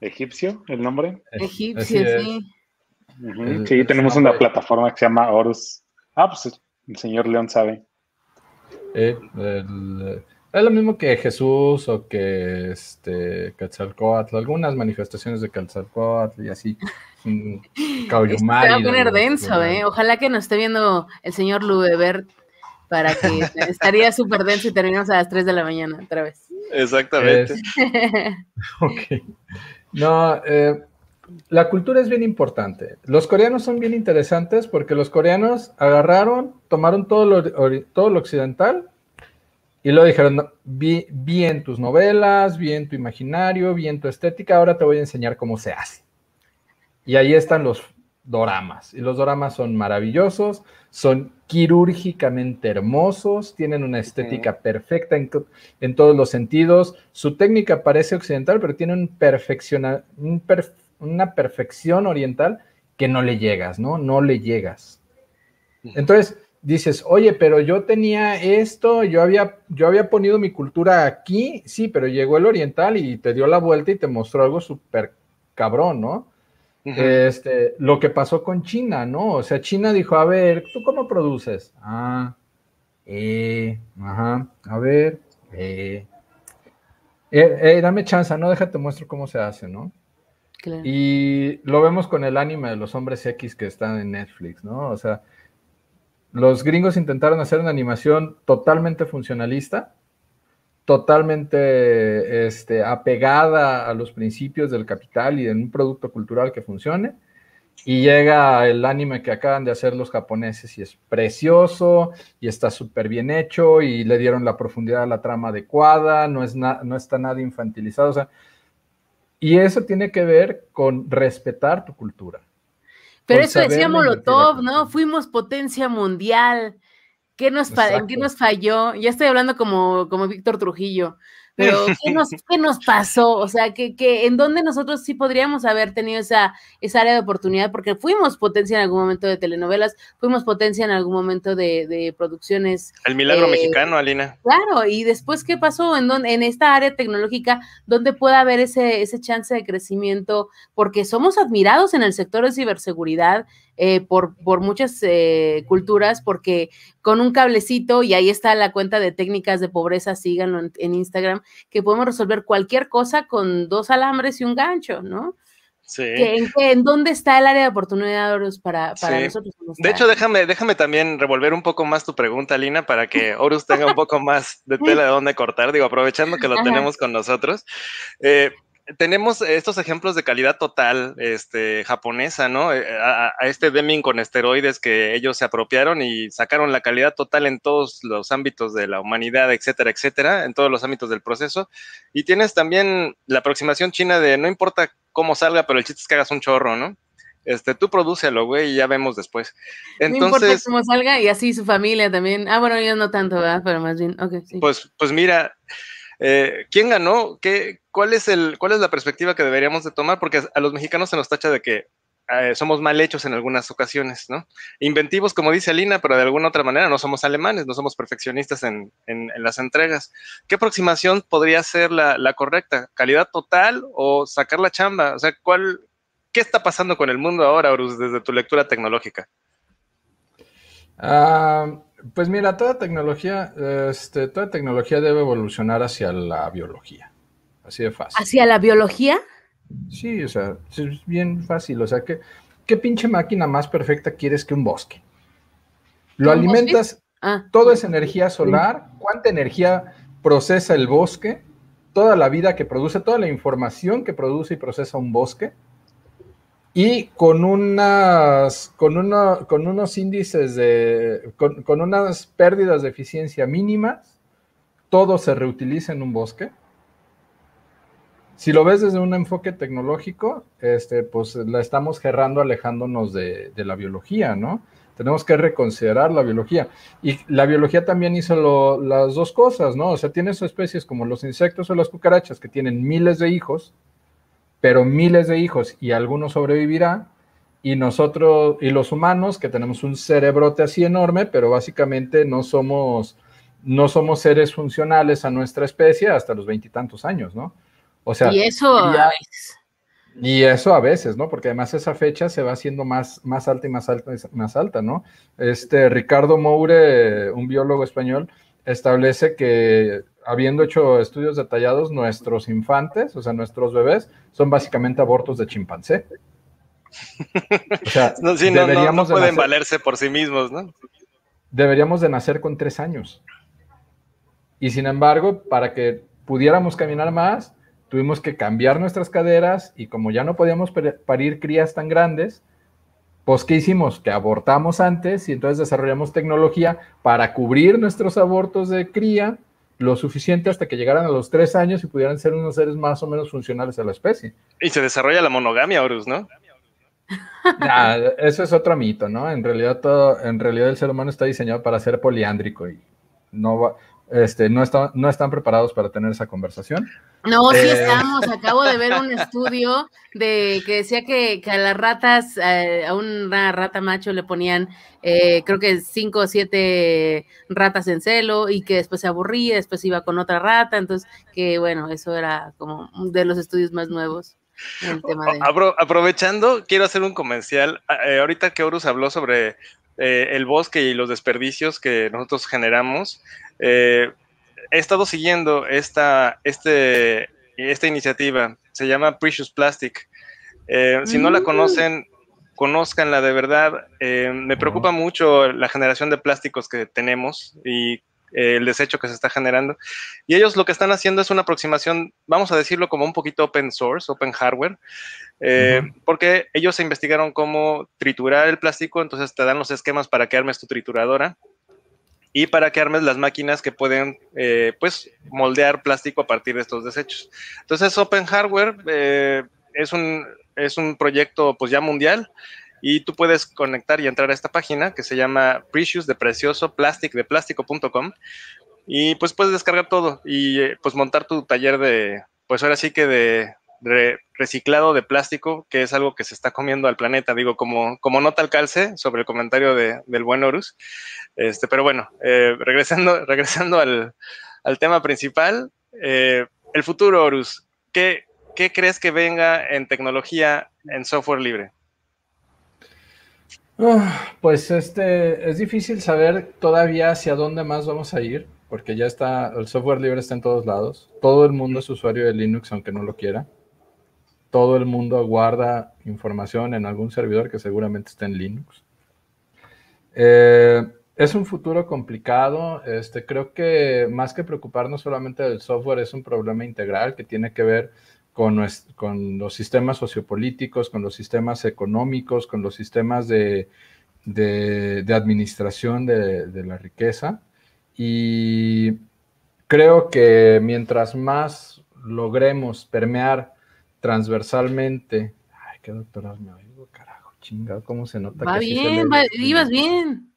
Speaker 4: Egipcio, el nombre.
Speaker 2: Egipcio, sí.
Speaker 4: Sí, tenemos una plataforma que se llama Horus. Ah, pues el señor León sabe.
Speaker 3: Eh, es lo mismo que Jesús o que este Quetzalcoatl, algunas manifestaciones de Quetzalcoatl y así.
Speaker 2: Cauyumari. Va a poner denso, ¿eh? Ojalá que nos esté viendo el señor Lubebert para que estaría súper denso y terminamos a las 3 de la mañana otra vez.
Speaker 1: Exactamente.
Speaker 3: ok. No, eh, la cultura es bien importante. Los coreanos son bien interesantes porque los coreanos agarraron, tomaron todo lo, todo lo occidental y lo dijeron, vi, vi, en tus novelas, vi en tu imaginario, vi en tu estética, ahora te voy a enseñar cómo se hace. Y ahí están los doramas. Y los doramas son maravillosos, son quirúrgicamente hermosos, tienen una estética perfecta en, todos los sentidos. Su técnica parece occidental, pero tiene un una perfección oriental que no le llegas, ¿no? No le llegas. Entonces dices, oye, pero yo tenía esto, yo había, yo había ponido mi cultura aquí, sí, pero llegó el oriental y te dio la vuelta y te mostró algo súper cabrón, ¿no? este, lo que pasó con China, ¿no? O sea, China dijo, a ver, ¿tú cómo produces? Ah, Eh, ajá, a ver. Eh, eh, eh, dame chance, no déjate muestro cómo se hace, ¿no? Y lo vemos con el anime de los hombres X que están en Netflix, ¿no? O sea, los gringos intentaron hacer una animación totalmente funcionalista, totalmente este, apegada a los principios del capital y en un producto cultural que funcione. Y llega el anime que acaban de hacer los japoneses y es precioso y está súper bien hecho y le dieron la profundidad a la trama adecuada, no, es no está nada infantilizado. Y eso tiene que ver con respetar tu cultura.
Speaker 2: Pero eso decía Molotov, ¿no? Fuimos potencia mundial. ¿Qué nos, ¿En qué nos falló? Ya estoy hablando como, como Víctor Trujillo. Pero, ¿qué nos, ¿qué nos pasó? O sea, que, que, en dónde nosotros sí podríamos haber tenido esa, esa área de oportunidad, porque fuimos potencia en algún momento de telenovelas, fuimos potencia en algún momento de, de producciones.
Speaker 1: El milagro eh, mexicano, Alina.
Speaker 2: Claro, y después, ¿qué pasó en, donde, en esta área tecnológica donde puede haber ese, ese chance de crecimiento? Porque somos admirados en el sector de ciberseguridad, eh, por, por, muchas eh, culturas, porque con un cablecito, y ahí está la cuenta de técnicas de pobreza, síganlo en, Instagram, que podemos resolver cualquier cosa con dos alambres y un gancho, ¿no? Sí. en, dónde está el área de oportunidad, Horus, para, para nosotros?
Speaker 1: De hecho, déjame, déjame también revolver un poco más tu pregunta, Lina, para que Horus tenga un poco más de tela de dónde cortar, digo, aprovechando que lo tenemos con nosotros. Eh, tenemos estos ejemplos de calidad total este, japonesa, ¿no? Eh, a, este Deming con esteroides que ellos se apropiaron y sacaron la calidad total en todos los ámbitos de la humanidad, etcétera, etcétera, en todos los ámbitos del proceso. Y tienes también la aproximación china de no importa cómo salga, pero el chiste es que hagas un chorro, ¿no? Este, tú prodúcelo, güey, y ya vemos después.
Speaker 2: Entonces, no importa cómo salga, y así su familia también. Ah, bueno, yo no tanto, ¿verdad? Pero más bien, ok, sí.
Speaker 1: Pues, pues mira, eh, ¿Quién ganó? ¿Qué, cuál, es el, ¿Cuál es la perspectiva que deberíamos de tomar? Porque a los mexicanos se nos tacha de que eh, somos mal hechos en algunas ocasiones, ¿no? Inventivos, como dice Alina, pero de alguna otra manera no somos alemanes, no somos perfeccionistas en, las entregas. ¿Qué aproximación podría ser la, correcta? ¿Calidad total o sacar la chamba? O sea, ¿cuál, ¿qué está pasando con el mundo ahora, Horus, desde tu lectura tecnológica?
Speaker 3: Ah, pues mira, toda tecnología, este, toda tecnología debe evolucionar hacia la biología. Así de fácil.
Speaker 2: ¿Hacia la biología?
Speaker 3: Sí, o sea, es bien fácil. O sea, ¿qué, qué pinche máquina más perfecta quieres que un bosque? Lo alimentas, ah. todo es energía solar. ¿Cuánta energía procesa el bosque? Toda la vida que produce, toda la información que produce y procesa un bosque y con unas con, con unos índices de con, unas pérdidas de eficiencia mínimas, todo se reutiliza en un bosque. Si lo ves desde un enfoque tecnológico, este, pues la estamos gerrando alejándonos de, la biología, ¿no? Tenemos que reconsiderar la biología. Y la biología también hizo las dos cosas, ¿no? O sea, tienes especies como los insectos o las cucarachas que tienen miles de hijos, pero miles de hijos y algunos sobrevivirán. Y nosotros, y los humanos, que tenemos un cerebrote así enorme, pero básicamente no somos, no somos seres funcionales a nuestra especie hasta los veintitantos años, ¿no?
Speaker 2: O sea, y eso
Speaker 3: a veces. Y eso a veces, ¿no? Porque además esa fecha se va haciendo más, más alta y más alta, más alta, ¿no? Este Ricardo Moure, un biólogo español, establece que habiendo hecho estudios detallados, nuestros infantes, o sea, nuestros bebés, son básicamente abortos de chimpancé.
Speaker 1: O sea, no, deberíamos pueden valerse por sí mismos, ¿no?
Speaker 3: Deberíamos de nacer con tres años. Y sin embargo, para que pudiéramos caminar más, tuvimos que cambiar nuestras caderas y como ya no podíamos parir crías tan grandes, pues ¿qué hicimos? Que abortamos antes y entonces desarrollamos tecnología para cubrir nuestros abortos de cría lo suficiente hasta que llegaran a los tres años y pudieran ser unos seres más o menos funcionales a la especie.
Speaker 1: Y se desarrolla la monogamia, Horus, ¿no?
Speaker 3: eso es otro mito, ¿no? En realidad todo, en realidad el ser humano está diseñado para ser poliándrico y no va, este, no, no están preparados para tener esa conversación.
Speaker 2: No, sí eh, estamos. Acabo de ver un estudio de que decía que, a las ratas, eh, a una rata macho le ponían, eh, creo que cinco o siete ratas en celo y que después se aburría, después iba con otra rata. Entonces, que bueno, eso era como de los estudios más nuevos.
Speaker 1: aprovechando, quiero hacer un comercial. ahorita que Horus habló sobre eh, el bosque y los desperdicios que nosotros generamos. Eh, he estado siguiendo esta, este, esta iniciativa, se llama Precious Plastic. Eh, si no la mm. conocen, conozcanla de verdad. me preocupa mucho la generación de plásticos que tenemos y el desecho que se está generando. Y ellos lo que están haciendo es una aproximación, vamos a decirlo como un poquito open source, open hardware, eh, porque ellos se investigaron cómo triturar el plástico, entonces te dan los esquemas para que armes tu trituradora y para que armes las máquinas que pueden, eh, pues, moldear plástico a partir de estos desechos. Entonces, Open Hardware eh, es, un, es un proyecto, pues, ya mundial y tú puedes conectar y entrar a esta página que se llama Precious de Precioso Plastic de plástico.com y pues puedes descargar todo y eh, pues montar tu taller de, pues ahora sí que de, reciclado de plástico, que es algo que se está comiendo al planeta, digo, como, como nota al calce sobre el comentario de, del buen Horus. Este, pero bueno, eh, regresando, regresando al, tema principal, eh, el futuro, Horus, ¿qué, ¿qué crees que venga en tecnología en software libre?
Speaker 3: Ah, pues este es difícil saber todavía hacia dónde más vamos a ir, porque ya está, el software libre está en todos lados. Todo el mundo es usuario de Linux, aunque no lo quiera. Todo el mundo guarda información en algún servidor que seguramente está en Linux. Eh, es un futuro complicado. Este, creo que más que preocuparnos solamente del software, es un problema integral que tiene que ver con, los sistemas sociopolíticos, con los sistemas económicos, con los sistemas de, administración de, la riqueza. Y creo que mientras más logremos permear transversalmente, ay, qué doctoras me oigo, carajo, chingado, cómo se nota.
Speaker 2: Va bien, ibas bien.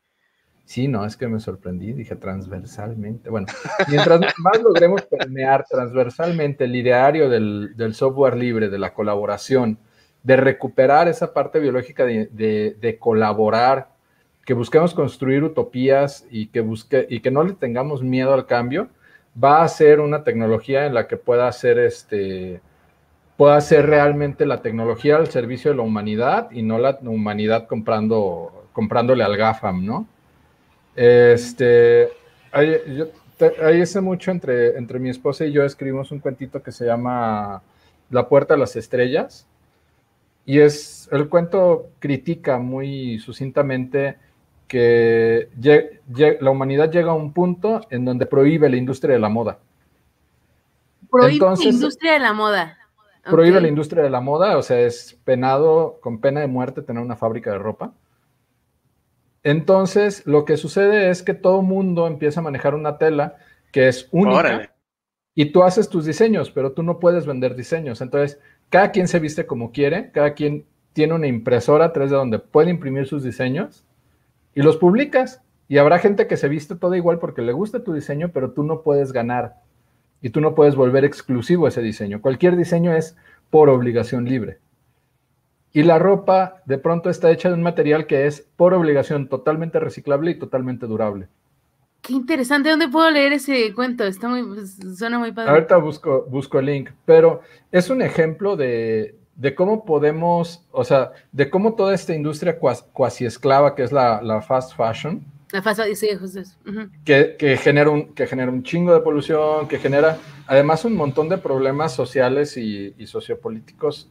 Speaker 3: Sí, no, es que me sorprendí, dije transversalmente. Bueno, mientras más logremos permear transversalmente el ideario del, software libre, de la colaboración, de recuperar esa parte biológica de, colaborar, que busquemos construir utopías y que, busque, y que no le tengamos miedo al cambio, va a ser una tecnología en la que pueda ser este pueda ser realmente la tecnología al servicio de la humanidad y no la humanidad comprando, comprándole al GAFAM, ¿no? Este, hay, yo, ese mucho entre, entre mi esposa y yo escribimos un cuentito que se llama La puerta a las estrellas. Y es, el cuento critica muy sucintamente que la humanidad llega a un punto en donde prohíbe la industria de la moda.
Speaker 2: Prohíbe la industria de la moda.
Speaker 3: Prohíbe la industria de la moda, o sea, es penado con pena de muerte tener una fábrica de ropa. Entonces, lo que sucede es que todo mundo empieza a manejar una tela que es única y tú haces tus diseños, pero tú no puedes vender diseños. Entonces, cada quien se viste como quiere, cada quien tiene una impresora 3D donde puede imprimir sus diseños y los publicas. Y habrá gente que se viste todo igual porque le gusta tu diseño, pero tú no puedes ganar y tú no puedes volver exclusivo ese diseño. Cualquier diseño es por obligación libre. Y la ropa de pronto está hecha de un material que es por obligación totalmente reciclable y totalmente durable.
Speaker 2: Qué interesante, ¿dónde puedo leer ese cuento? Está muy, pues, suena muy padre.
Speaker 3: Ahorita busco, busco el link, pero es un ejemplo de, cómo podemos, o sea, de cómo toda esta industria cuasi, esclava que es la, fast fashion,
Speaker 2: la fast sí, justo eso.
Speaker 3: que, genera un, que genera un chingo de polución, que genera además un montón de problemas sociales y, y sociopolíticos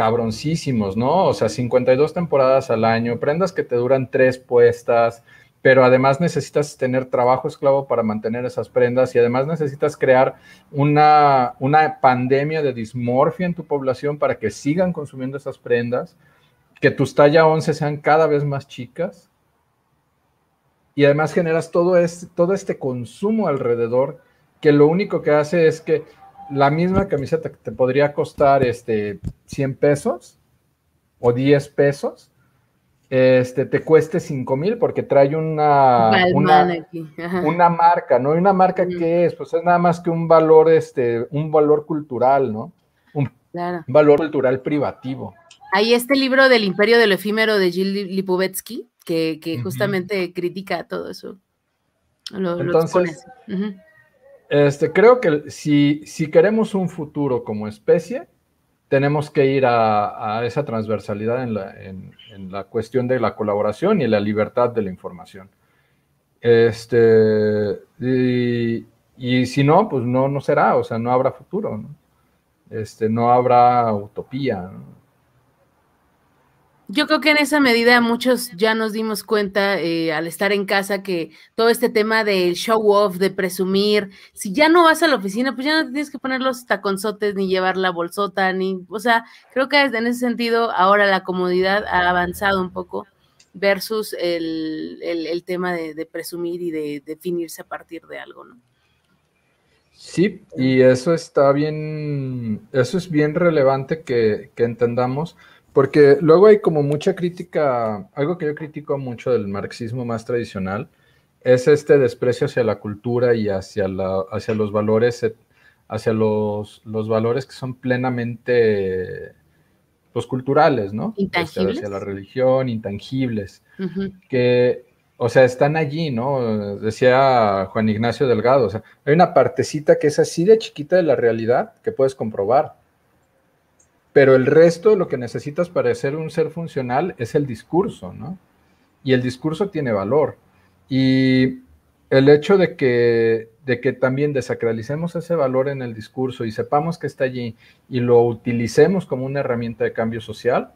Speaker 3: cabroncísimos, ¿no? O sea, 52 temporadas al año, prendas que te duran tres puestas, pero además necesitas tener trabajo esclavo para mantener esas prendas y además necesitas crear una, una pandemia de dismorfia en tu población para que sigan consumiendo esas prendas, que tus talla 11 sean cada vez más chicas y además generas todo este, todo este consumo alrededor que lo único que hace es que la misma camiseta que te podría costar este 100 pesos o 10 pesos, este, te cueste 5 mil porque trae una, una, marca, ¿no? ¿Y una marca que es? Pues es nada más que un valor, este, un valor cultural, ¿no? Un, valor cultural privativo.
Speaker 2: Hay este libro del Imperio del Efímero de Gil Lipovetsky, que, justamente critica todo eso.
Speaker 3: Entonces, este, creo que si, si queremos un futuro como especie, tenemos que ir a, esa transversalidad en la, en la, cuestión de la colaboración y la libertad de la información. Este, y, y si no, pues no, no será, o sea, no habrá futuro, ¿no? Este, no habrá utopía.
Speaker 2: Yo creo que en esa medida muchos ya nos dimos cuenta eh, al estar en casa que todo este tema del show off, de presumir, si ya no vas a la oficina, pues ya no tienes que poner los taconzotes ni llevar la bolsota, ni, o sea, creo que en ese sentido ahora la comodidad ha avanzado un poco versus el, el, tema de, de, presumir y de definirse a partir de algo, ¿no?
Speaker 3: Sí, y eso está bien, eso es bien relevante que, entendamos, porque luego hay como mucha crítica, algo que yo critico mucho del marxismo más tradicional, es este desprecio hacia la cultura y hacia, la, hacia los valores, hacia los, los valores que son plenamente pues, culturales, ¿no?
Speaker 2: Este, intangibles.
Speaker 3: hacia la religión, intangibles, que o sea, están allí, ¿no? Decía Juan Ignacio Delgado, o sea, hay una partecita que es así de chiquita de la realidad que puedes comprobar. Pero el resto, lo que necesitas para ser un ser funcional es el discurso, ¿no? Y el discurso tiene valor. Y el hecho de que, de que también desacralicemos ese valor en el discurso y sepamos que está allí y lo utilicemos como una herramienta de cambio social,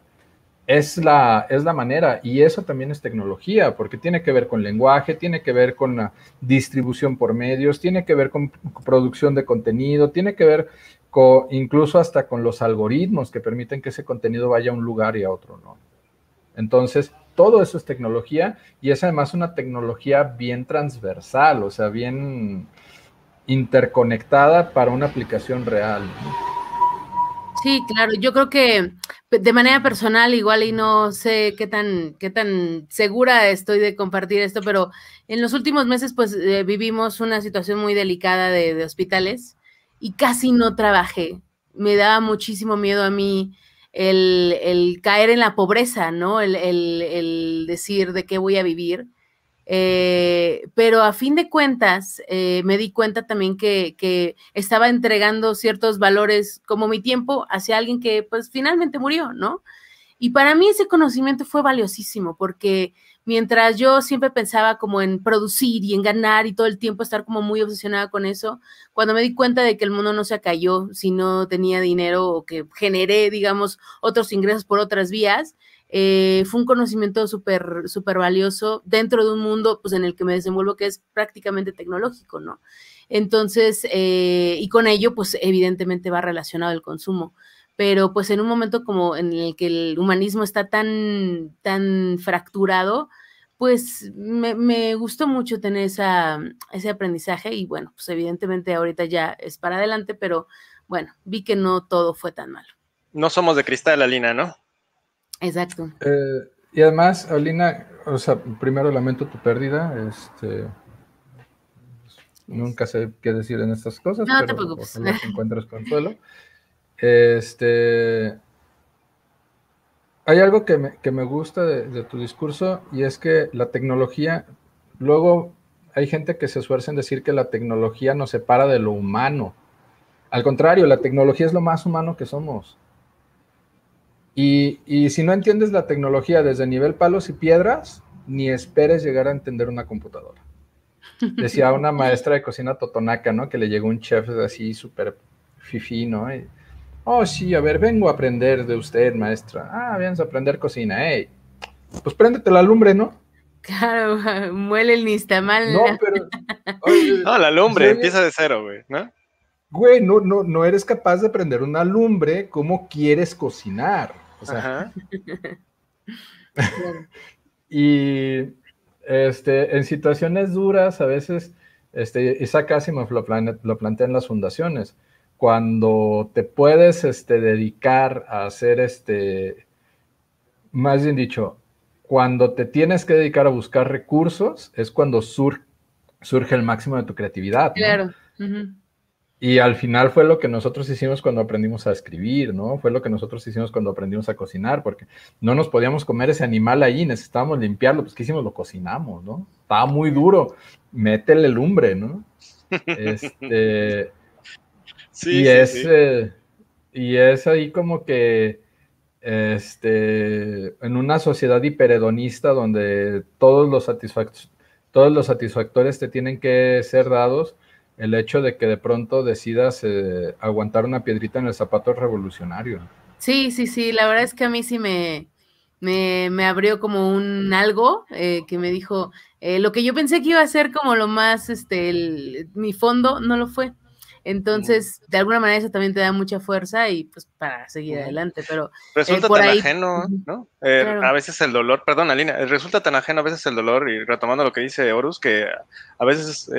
Speaker 3: es la, es la manera y eso también es tecnología, porque tiene que ver con lenguaje, tiene que ver con la distribución por medios, tiene que ver con producción de contenido, tiene que ver incluso hasta con los algoritmos que permiten que ese contenido vaya a un lugar y a otro no. Entonces, todo eso es tecnología y es además una tecnología bien transversal, o sea, bien interconectada para una aplicación real.
Speaker 2: Sí, claro, yo creo que de manera personal igual y no sé qué tan qué tan segura estoy de compartir esto, pero en los últimos meses pues eh, vivimos una situación muy delicada de, hospitales y casi no trabajé. Me daba muchísimo miedo a mí el, caer en la pobreza, ¿no? El, el decir de qué voy a vivir. Eh, pero a fin de cuentas, eh, me di cuenta también que, que, estaba entregando ciertos valores como mi tiempo hacia alguien que pues finalmente murió, ¿no? Y para mí ese conocimiento fue valiosísimo porque mientras yo siempre pensaba como en producir y en ganar y todo el tiempo estar como muy obsesionada con eso, cuando me di cuenta de que el mundo no se cayó si no tenía dinero o que generé, digamos, otros ingresos por otras vías, eh, fue un conocimiento súper, súper valioso dentro de un mundo pues, en el que me desenvuelvo que es prácticamente tecnológico, ¿no? Entonces, eh, y con ello, pues evidentemente va relacionado el consumo. Pero pues en un momento como en el que el humanismo está tan, tan fracturado, pues me, gustó mucho tener esa, ese aprendizaje y bueno, pues evidentemente ahorita ya es para adelante, pero bueno, vi que no todo fue tan malo.
Speaker 1: No somos de cristal, Alina, ¿no?
Speaker 2: Exacto.
Speaker 3: Eh, y además, Alina, o sea, primero lamento tu pérdida, este, nunca sé qué decir en estas cosas,
Speaker 2: no te preocupes.
Speaker 3: encuentras consuelo. Este, hay algo que me, que me gusta de, tu discurso y es que la tecnología, luego hay gente que se esfuerza en decir que la tecnología nos separa de lo humano. Al contrario, la tecnología es lo más humano que somos. Y, si no entiendes la tecnología desde nivel palos y piedras, ni esperes llegar a entender una computadora. Decía una maestra de cocina totonaca, ¿no? Que le llegó un chef así súper fifí, ¿no? Oh, sí, a ver, vengo a aprender de usted, maestra. Ah, vienes a aprender cocina, hey. Pues préndete la lumbre, ¿no?
Speaker 2: Claro, muele el nistamal.
Speaker 3: No, pero...
Speaker 1: no, la lumbre empieza de cero, güey, ¿no?
Speaker 3: Güey, no, no, no eres capaz de prender una lumbre, ¿cómo quieres cocinar? y este, en situaciones duras, a veces, este, Isaac Asimov lo, lo plantea en las fundaciones. Cuando te puedes este, dedicar a hacer este, más bien dicho, cuando te tienes que dedicar a buscar recursos, es cuando surge el máximo de tu creatividad.
Speaker 2: Claro.
Speaker 3: Y al final fue lo que nosotros hicimos cuando aprendimos a escribir, ¿no? Fue lo que nosotros hicimos cuando aprendimos a cocinar, porque no nos podíamos comer ese animal ahí, necesitábamos limpiarlo, pues ¿qué hicimos? Lo cocinamos, ¿no? Estaba muy duro, métele lumbre, ¿no? Este, sí, y, es, eh, Y es ahí como que este, en una sociedad hiperedonista donde todos los, todos los satisfactores te tienen que ser dados, el hecho de que de pronto decidas eh, aguantar una piedrita en el zapato es revolucionario.
Speaker 2: Sí, sí, sí, la verdad es que a mí sí me, me, abrió como un algo eh, que me dijo, eh, lo que yo pensé que iba a ser como lo más, este, mi fondo, no lo fue. Entonces, de alguna manera eso también te da mucha fuerza y pues para seguir adelante, pero...
Speaker 1: Resulta tan ajeno, ¿no? A veces el dolor, perdón, Alina, resulta tan ajeno a veces el dolor, y retomando lo que dice Horus, que a veces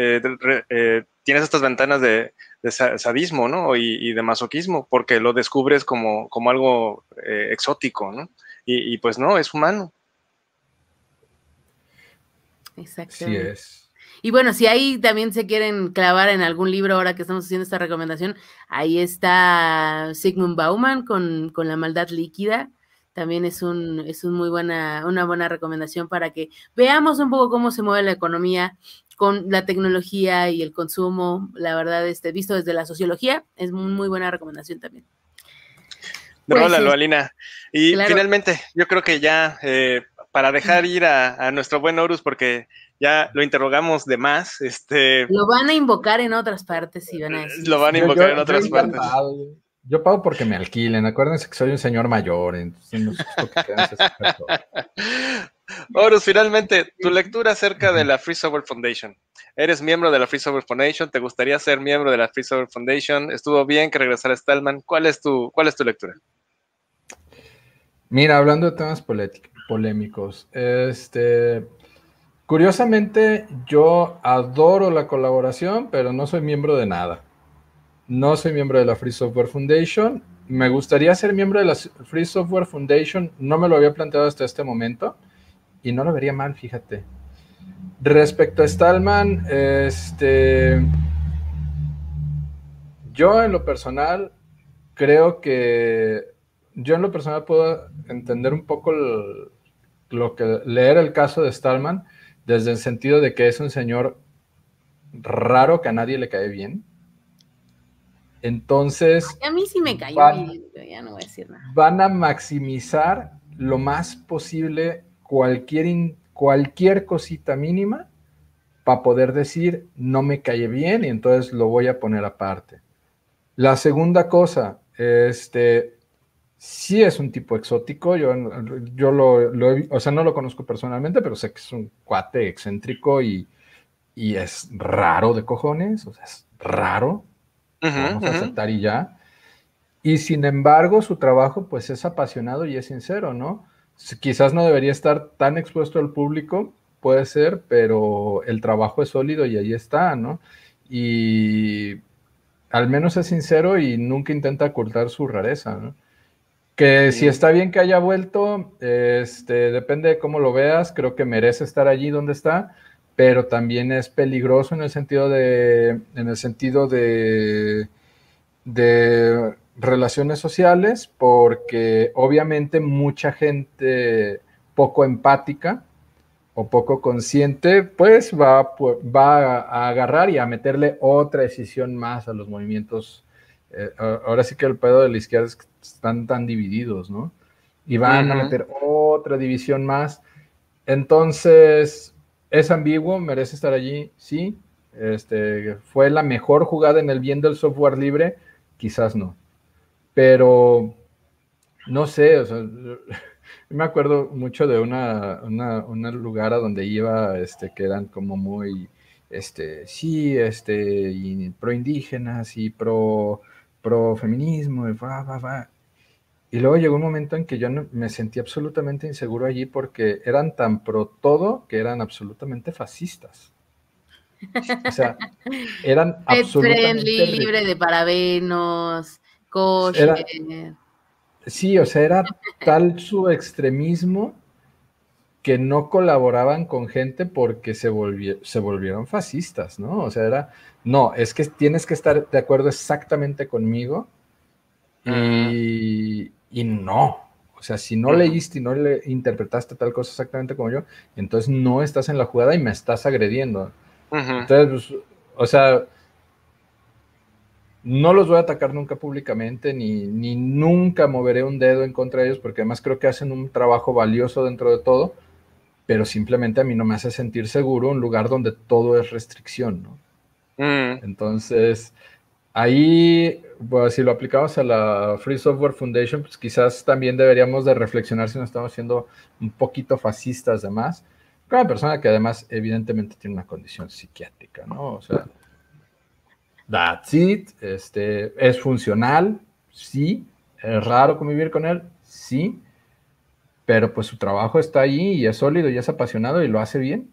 Speaker 1: tienes estas ventanas de, sadismo, ¿no? Y, de masoquismo, porque lo descubres como, como algo eh, exótico, ¿no? Y, pues no, es humano.
Speaker 2: Exacto. Sí es. Y bueno, si ahí también se quieren clavar en algún libro ahora que estamos haciendo esta recomendación, ahí está Sigmund Bauman con, con La maldad líquida. También es un, es un muy buena, una buena recomendación para que veamos un poco cómo se mueve la economía con la tecnología y el consumo, la verdad, este, visto desde la sociología, es muy, muy buena recomendación también.
Speaker 1: Pues, Alina. Y finalmente, yo creo que ya eh, para dejar ir a, nuestro buen Horus, porque ya lo interrogamos de más, este...
Speaker 2: Lo van a invocar en otras partes y van a decir...
Speaker 1: Lo van a invocar en otras partes.
Speaker 3: Yo pago porque me alquilen. Acuérdense que soy un señor mayor, entonces no
Speaker 1: Horus, finalmente, tu lectura acerca de la Free Software Foundation. Eres miembro de la Free Software Foundation, te gustaría ser miembro de la Free Software Foundation, estuvo bien que regresara Stallman. ¿Cuál es tu, cuál es tu lectura?
Speaker 3: Mira, hablando de temas polémicos, este, curiosamente yo adoro la colaboración, pero no soy miembro de nada. No soy miembro de la Free Software Foundation. Me gustaría ser miembro de la Free Software Foundation. No me lo había planteado hasta este momento y no lo vería mal, fíjate. Respecto a Stallman, este, yo en lo personal creo que yo en lo personal puedo entender un poco lo que leer el caso de Stallman desde el sentido de que es un señor raro que a nadie le cae bien. Entonces.
Speaker 2: A mí sí me cayó bien, ya no voy a decir nada.
Speaker 3: Van a maximizar lo más posible cualquier, cualquier cosita mínima para poder decir no me cae bien y entonces lo voy a poner aparte. La segunda cosa, este, sí es un tipo exótico, yo, yo lo, o sea, no lo conozco personalmente, pero sé que es un cuate excéntrico y, y es raro de cojones, o sea, es raro, vamos a aceptar y ya. Y sin embargo, su trabajo pues es apasionado y es sincero, ¿no? quizás no debería estar tan expuesto al público, puede ser, pero el trabajo es sólido y ahí está, ¿no? Y al menos es sincero y nunca intenta ocultar su rareza, ¿no? Que si está bien que haya vuelto, este, depende de cómo lo veas, creo que merece estar allí donde está, pero también es peligroso en el sentido de, en el sentido de, de relaciones sociales porque obviamente mucha gente poco empática o poco consciente, pues va, va a agarrar y a meterle otra decisión más a los movimientos. Eh, ahora sí que el pedo de la izquierda es que están tan divididos, ¿no? Y van a meter otra división más. Entonces, es ambiguo, merece estar allí, sí. Este, ¿Fue la mejor jugada en el bien del software libre? Quizás no. Pero, no sé, o sea, me acuerdo mucho de una, una, lugar a donde iba, este, que eran como muy, este, sí, este, y pro indígenas y pro, pro feminismo, y va, va, va. Y luego llegó un momento en que yo me sentí absolutamente inseguro allí porque eran tan pro todo que eran absolutamente fascistas. O sea, eran absolutamente...
Speaker 2: libre de parabenos,
Speaker 3: sí, o sea, era tal su extremismo que no colaboraban con gente porque se, se volvieron fascistas, ¿no? O sea, era, no, es que tienes que estar de acuerdo exactamente conmigo y, no. O sea, si no leíste y no le interpretaste tal cosa exactamente como yo, entonces no estás en la jugada y me estás agrediendo. Entonces, pues, o sea, no los voy a atacar nunca públicamente, ni, ni nunca moveré un dedo en contra de ellos, porque además creo que hacen un trabajo valioso dentro de todo, pero simplemente a mí no me hace sentir seguro un lugar donde todo es restricción, ¿no? Entonces, ahí, pues, si lo aplicamos a la Free Software Foundation, pues quizás también deberíamos de reflexionar si no estamos siendo un poquito fascistas de más. Una persona que además evidentemente tiene una condición psiquiátrica, ¿no? O sea, That's it. Este, es funcional, sí. Es raro convivir con él, sí. Pero pues su trabajo está ahí y es sólido y es apasionado y lo hace bien.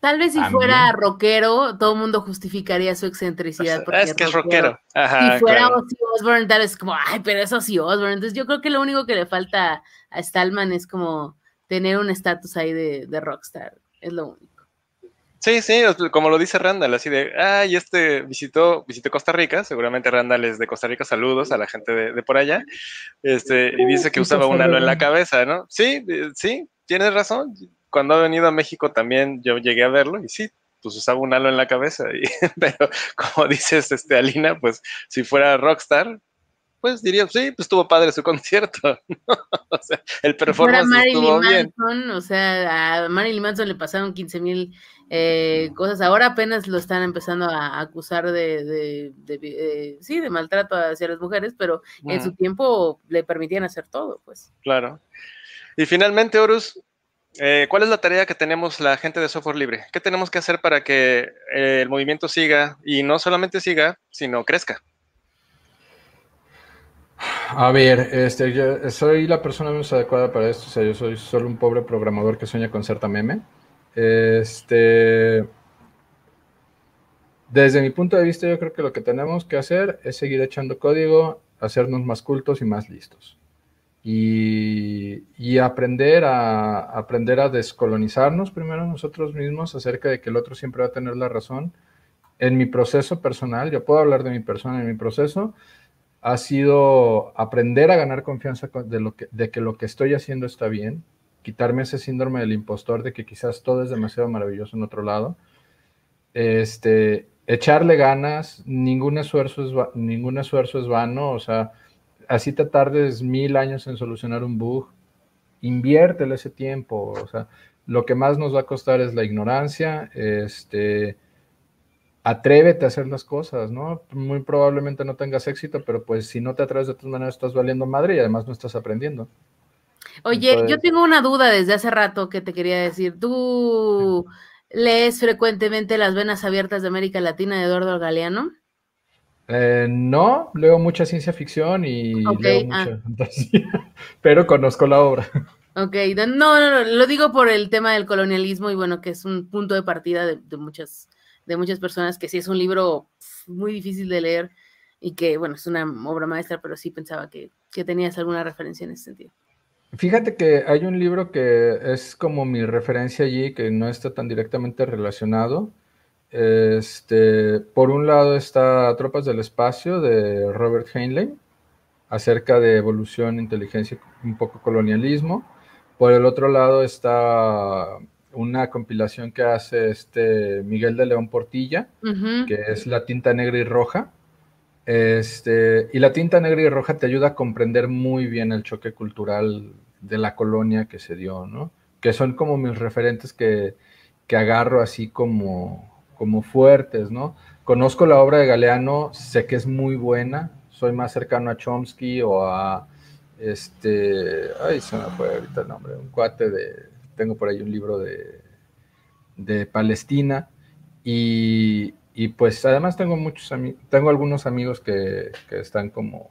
Speaker 2: Tal vez si fuera rockero, todo el mundo justificaría su excentricidad.
Speaker 1: Porque es que es rockero.
Speaker 2: si fuera Ozzy Osbourne, tal vez como, ay, pero es Ozzy Osbourne. Entonces yo creo que lo único que le falta a Stallman es como tener un estatus ahí de, de rockstar. Es lo único.
Speaker 1: Sí, sí, como lo dice Randall, así de, ay, este visitó, visitó Costa Rica, seguramente Randall es de Costa Rica, saludos a la gente de, por allá, este, y dice que usaba un halo en la cabeza, ¿no? Sí, eh, sí, tienes razón, cuando ha venido a México también yo llegué a verlo y sí, pues usaba un halo en la cabeza, y, pero como dices, este, Alina, pues si fuera rockstar, pues diría, sí, pues estuvo padre su concierto. o sea, el performance estuvo bien.
Speaker 2: o sea, a Marilyn Manson le pasaron 15 mil eh, cosas. Ahora apenas lo están empezando a acusar de, de, eh, sí, de maltrato hacia las mujeres, pero en su tiempo le permitían hacer todo, pues.
Speaker 1: Claro. Y finalmente, Horus, eh, ¿cuál es la tarea que tenemos la gente de software libre? ¿Qué tenemos que hacer para que el movimiento siga y no solamente siga, sino crezca?
Speaker 3: A ver, este, yo soy la persona menos adecuada para esto. O sea, yo soy solo un pobre programador que sueña con ser meme. Este, desde mi punto de vista, yo creo que lo que tenemos que hacer es seguir echando código, hacernos más cultos y más listos. Y, aprender, a, aprender a descolonizarnos primero nosotros mismos acerca de que el otro siempre va a tener la razón. En mi proceso personal, yo puedo hablar de mi persona, en mi proceso, ha sido aprender a ganar confianza de, lo que, de que lo que estoy haciendo está bien, quitarme ese síndrome del impostor de que quizás todo es demasiado maravilloso en otro lado. Este, echarle ganas, ningún esfuerzo es, ningún esfuerzo es vano, o sea, así te tardes mil años en solucionar un bug, inviértele ese tiempo, o sea, lo que más nos va a costar es la ignorancia, este, atrévete a hacer las cosas, ¿no? Muy probablemente no tengas éxito, pero pues si no te atreves de todas maneras estás valiendo madre y además no estás aprendiendo.
Speaker 2: Oye, yo tengo una duda desde hace rato que te quería decir. ¿Tú lees frecuentemente Las Venas Abiertas de América Latina de Eduardo Galeano?
Speaker 3: Eh, no, leo mucha ciencia ficción y leo mucha ah. fantasía, pero conozco la obra.
Speaker 2: Ok, no, no, no, lo digo por el tema del colonialismo y bueno, que es un punto de partida de muchas de muchas personas, que sí es un libro muy difícil de leer y que, bueno, es una obra maestra, pero sí pensaba que, tenías alguna referencia en ese sentido.
Speaker 3: Fíjate que hay un libro que es como mi referencia allí, que no está tan directamente relacionado. Este, por un lado está Tropas del Espacio de Robert Heinlein, acerca de evolución, inteligencia, un poco colonialismo. Por el otro lado está una compilación que hace este Miguel de León Portilla, que es la tinta negra y roja. Este, y la tinta negra y roja te ayuda a comprender muy bien el choque cultural de la colonia que se dio, ¿no? Que son como mis referentes que, agarro así como, como fuertes, ¿no? Conozco la obra de Galeano, sé que es muy buena, soy más cercano a Chomsky o a este, ay, se me fue ahorita el nombre, un cuate de tengo por ahí un libro de, de Palestina y, pues además tengo muchos amigos, tengo algunos amigos que, están como,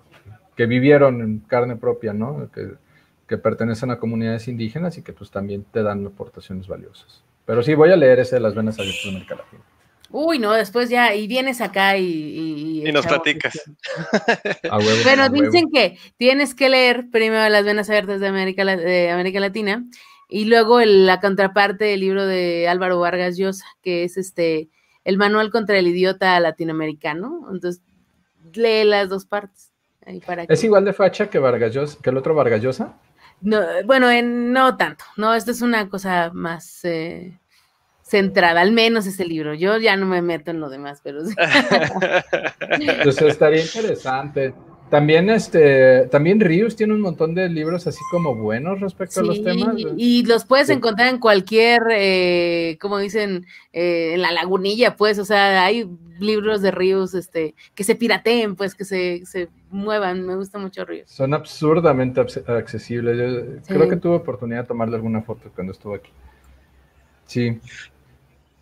Speaker 3: que vivieron en carne propia, ¿no? Que, pertenecen a comunidades indígenas y que pues también te dan aportaciones valiosas. Pero sí, voy a leer ese de las venas abiertas de América Latina.
Speaker 2: Uy, no, después ya, y vienes acá y...
Speaker 1: Y, nos platicas.
Speaker 2: bueno, dicen que tienes que leer primero las venas abiertas de América, de América Latina y luego la contraparte del libro de Álvaro Vargas Llosa, que es este el manual contra el idiota latinoamericano. Entonces, lee las dos partes.
Speaker 3: ¿Es igual de facha que Vargas Llosa, que el otro Vargas Llosa?
Speaker 2: No, bueno, no tanto. No, esto es una cosa más. Eh, centrada, al menos ese libro. Yo ya no me meto en lo demás, pero sí.
Speaker 3: Pues estaría interesante. También este, también Rius tiene un montón de libros así como buenos respecto a los temas.
Speaker 2: Y los puedes encontrar en cualquier, eh, como dicen, eh, en la lagunilla, pues, o sea, hay libros de Rius, este, que se pirateen, pues, que se, se muevan. Me gusta mucho Rius.
Speaker 3: Son absurdamente accesibles. Yo creo que tuve oportunidad de tomarle alguna foto cuando estuve aquí. Sí.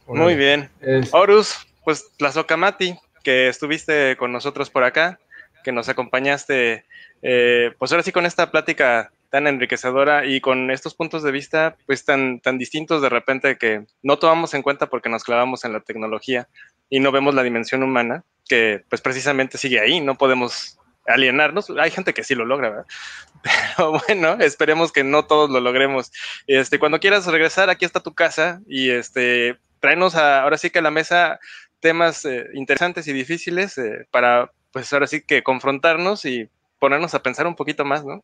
Speaker 1: Muy bien. Horus, pues la Socamati, que estuviste con nosotros por acá que nos acompañaste, eh, pues ahora sí con esta plática tan enriquecedora y con estos puntos de vista pues tan, tan distintos de repente que no tomamos en cuenta porque nos clavamos en la tecnología y no vemos la dimensión humana que pues precisamente sigue ahí, no podemos alienarnos. Hay gente que sí lo logra, ¿verdad? Pero bueno, esperemos que no todos lo logremos. Este, cuando quieras regresar, aquí está tu casa y este, tráenos ahora sí que a la mesa temas eh, interesantes y difíciles eh, para pues ahora sí que confrontarnos y ponernos a pensar un poquito más, ¿no?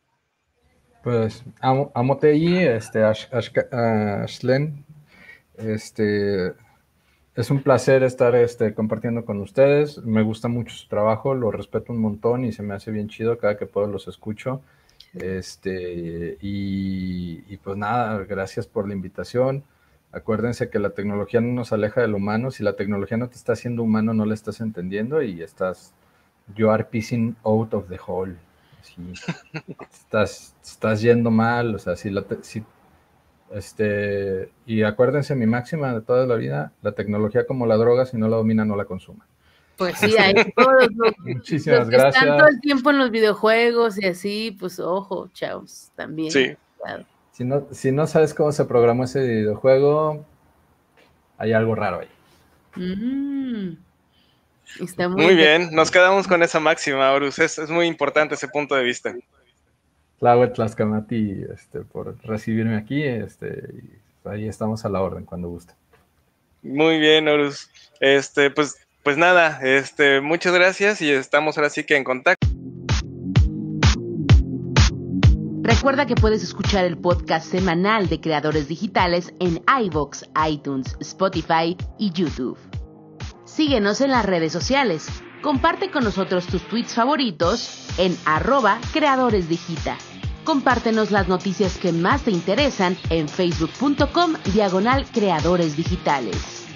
Speaker 3: Pues amo, amo este, Ashlen, este, es un placer estar este, compartiendo con ustedes, me gusta mucho su trabajo, lo respeto un montón y se me hace bien chido cada que puedo los escucho, este, y, y pues nada, gracias por la invitación. Acuérdense que la tecnología no nos aleja del humano. Si la tecnología no te está haciendo humano, no la estás entendiendo y estás you are pissing out of the hole. estás, estás yendo mal, o sea, si, la si este, y acuérdense mi máxima de toda la vida, la tecnología como la droga, si no la domina, no la consuma.
Speaker 2: Pues sí, hay todos los,
Speaker 3: Muchísimas gracias.
Speaker 2: están todo el tiempo en los videojuegos y así, pues ojo, chavos, también.
Speaker 1: Sí.
Speaker 3: Si, no, si no sabes cómo se programó ese videojuego, hay algo raro ahí.
Speaker 2: Mm
Speaker 1: muy, bien. nos quedamos con esa máxima, Horus. Es, muy importante ese punto de vista.
Speaker 3: Tlahuet Tlaxcamati, este, por recibirme aquí. Este, ahí estamos a la orden cuando guste.
Speaker 1: Muy bien, Horus. Este, pues, pues nada, este, muchas gracias y estamos ahora sí que en contacto.
Speaker 5: Recuerda que puedes escuchar el podcast semanal de creadores digitales en iVoox, iTunes, Spotify y YouTube. Síguenos en las redes sociales. Comparte con nosotros tus tweets favoritos en arroba creadoresdigita. Compártenos las noticias que más te interesan en facebook.com diagonal creadores digitales.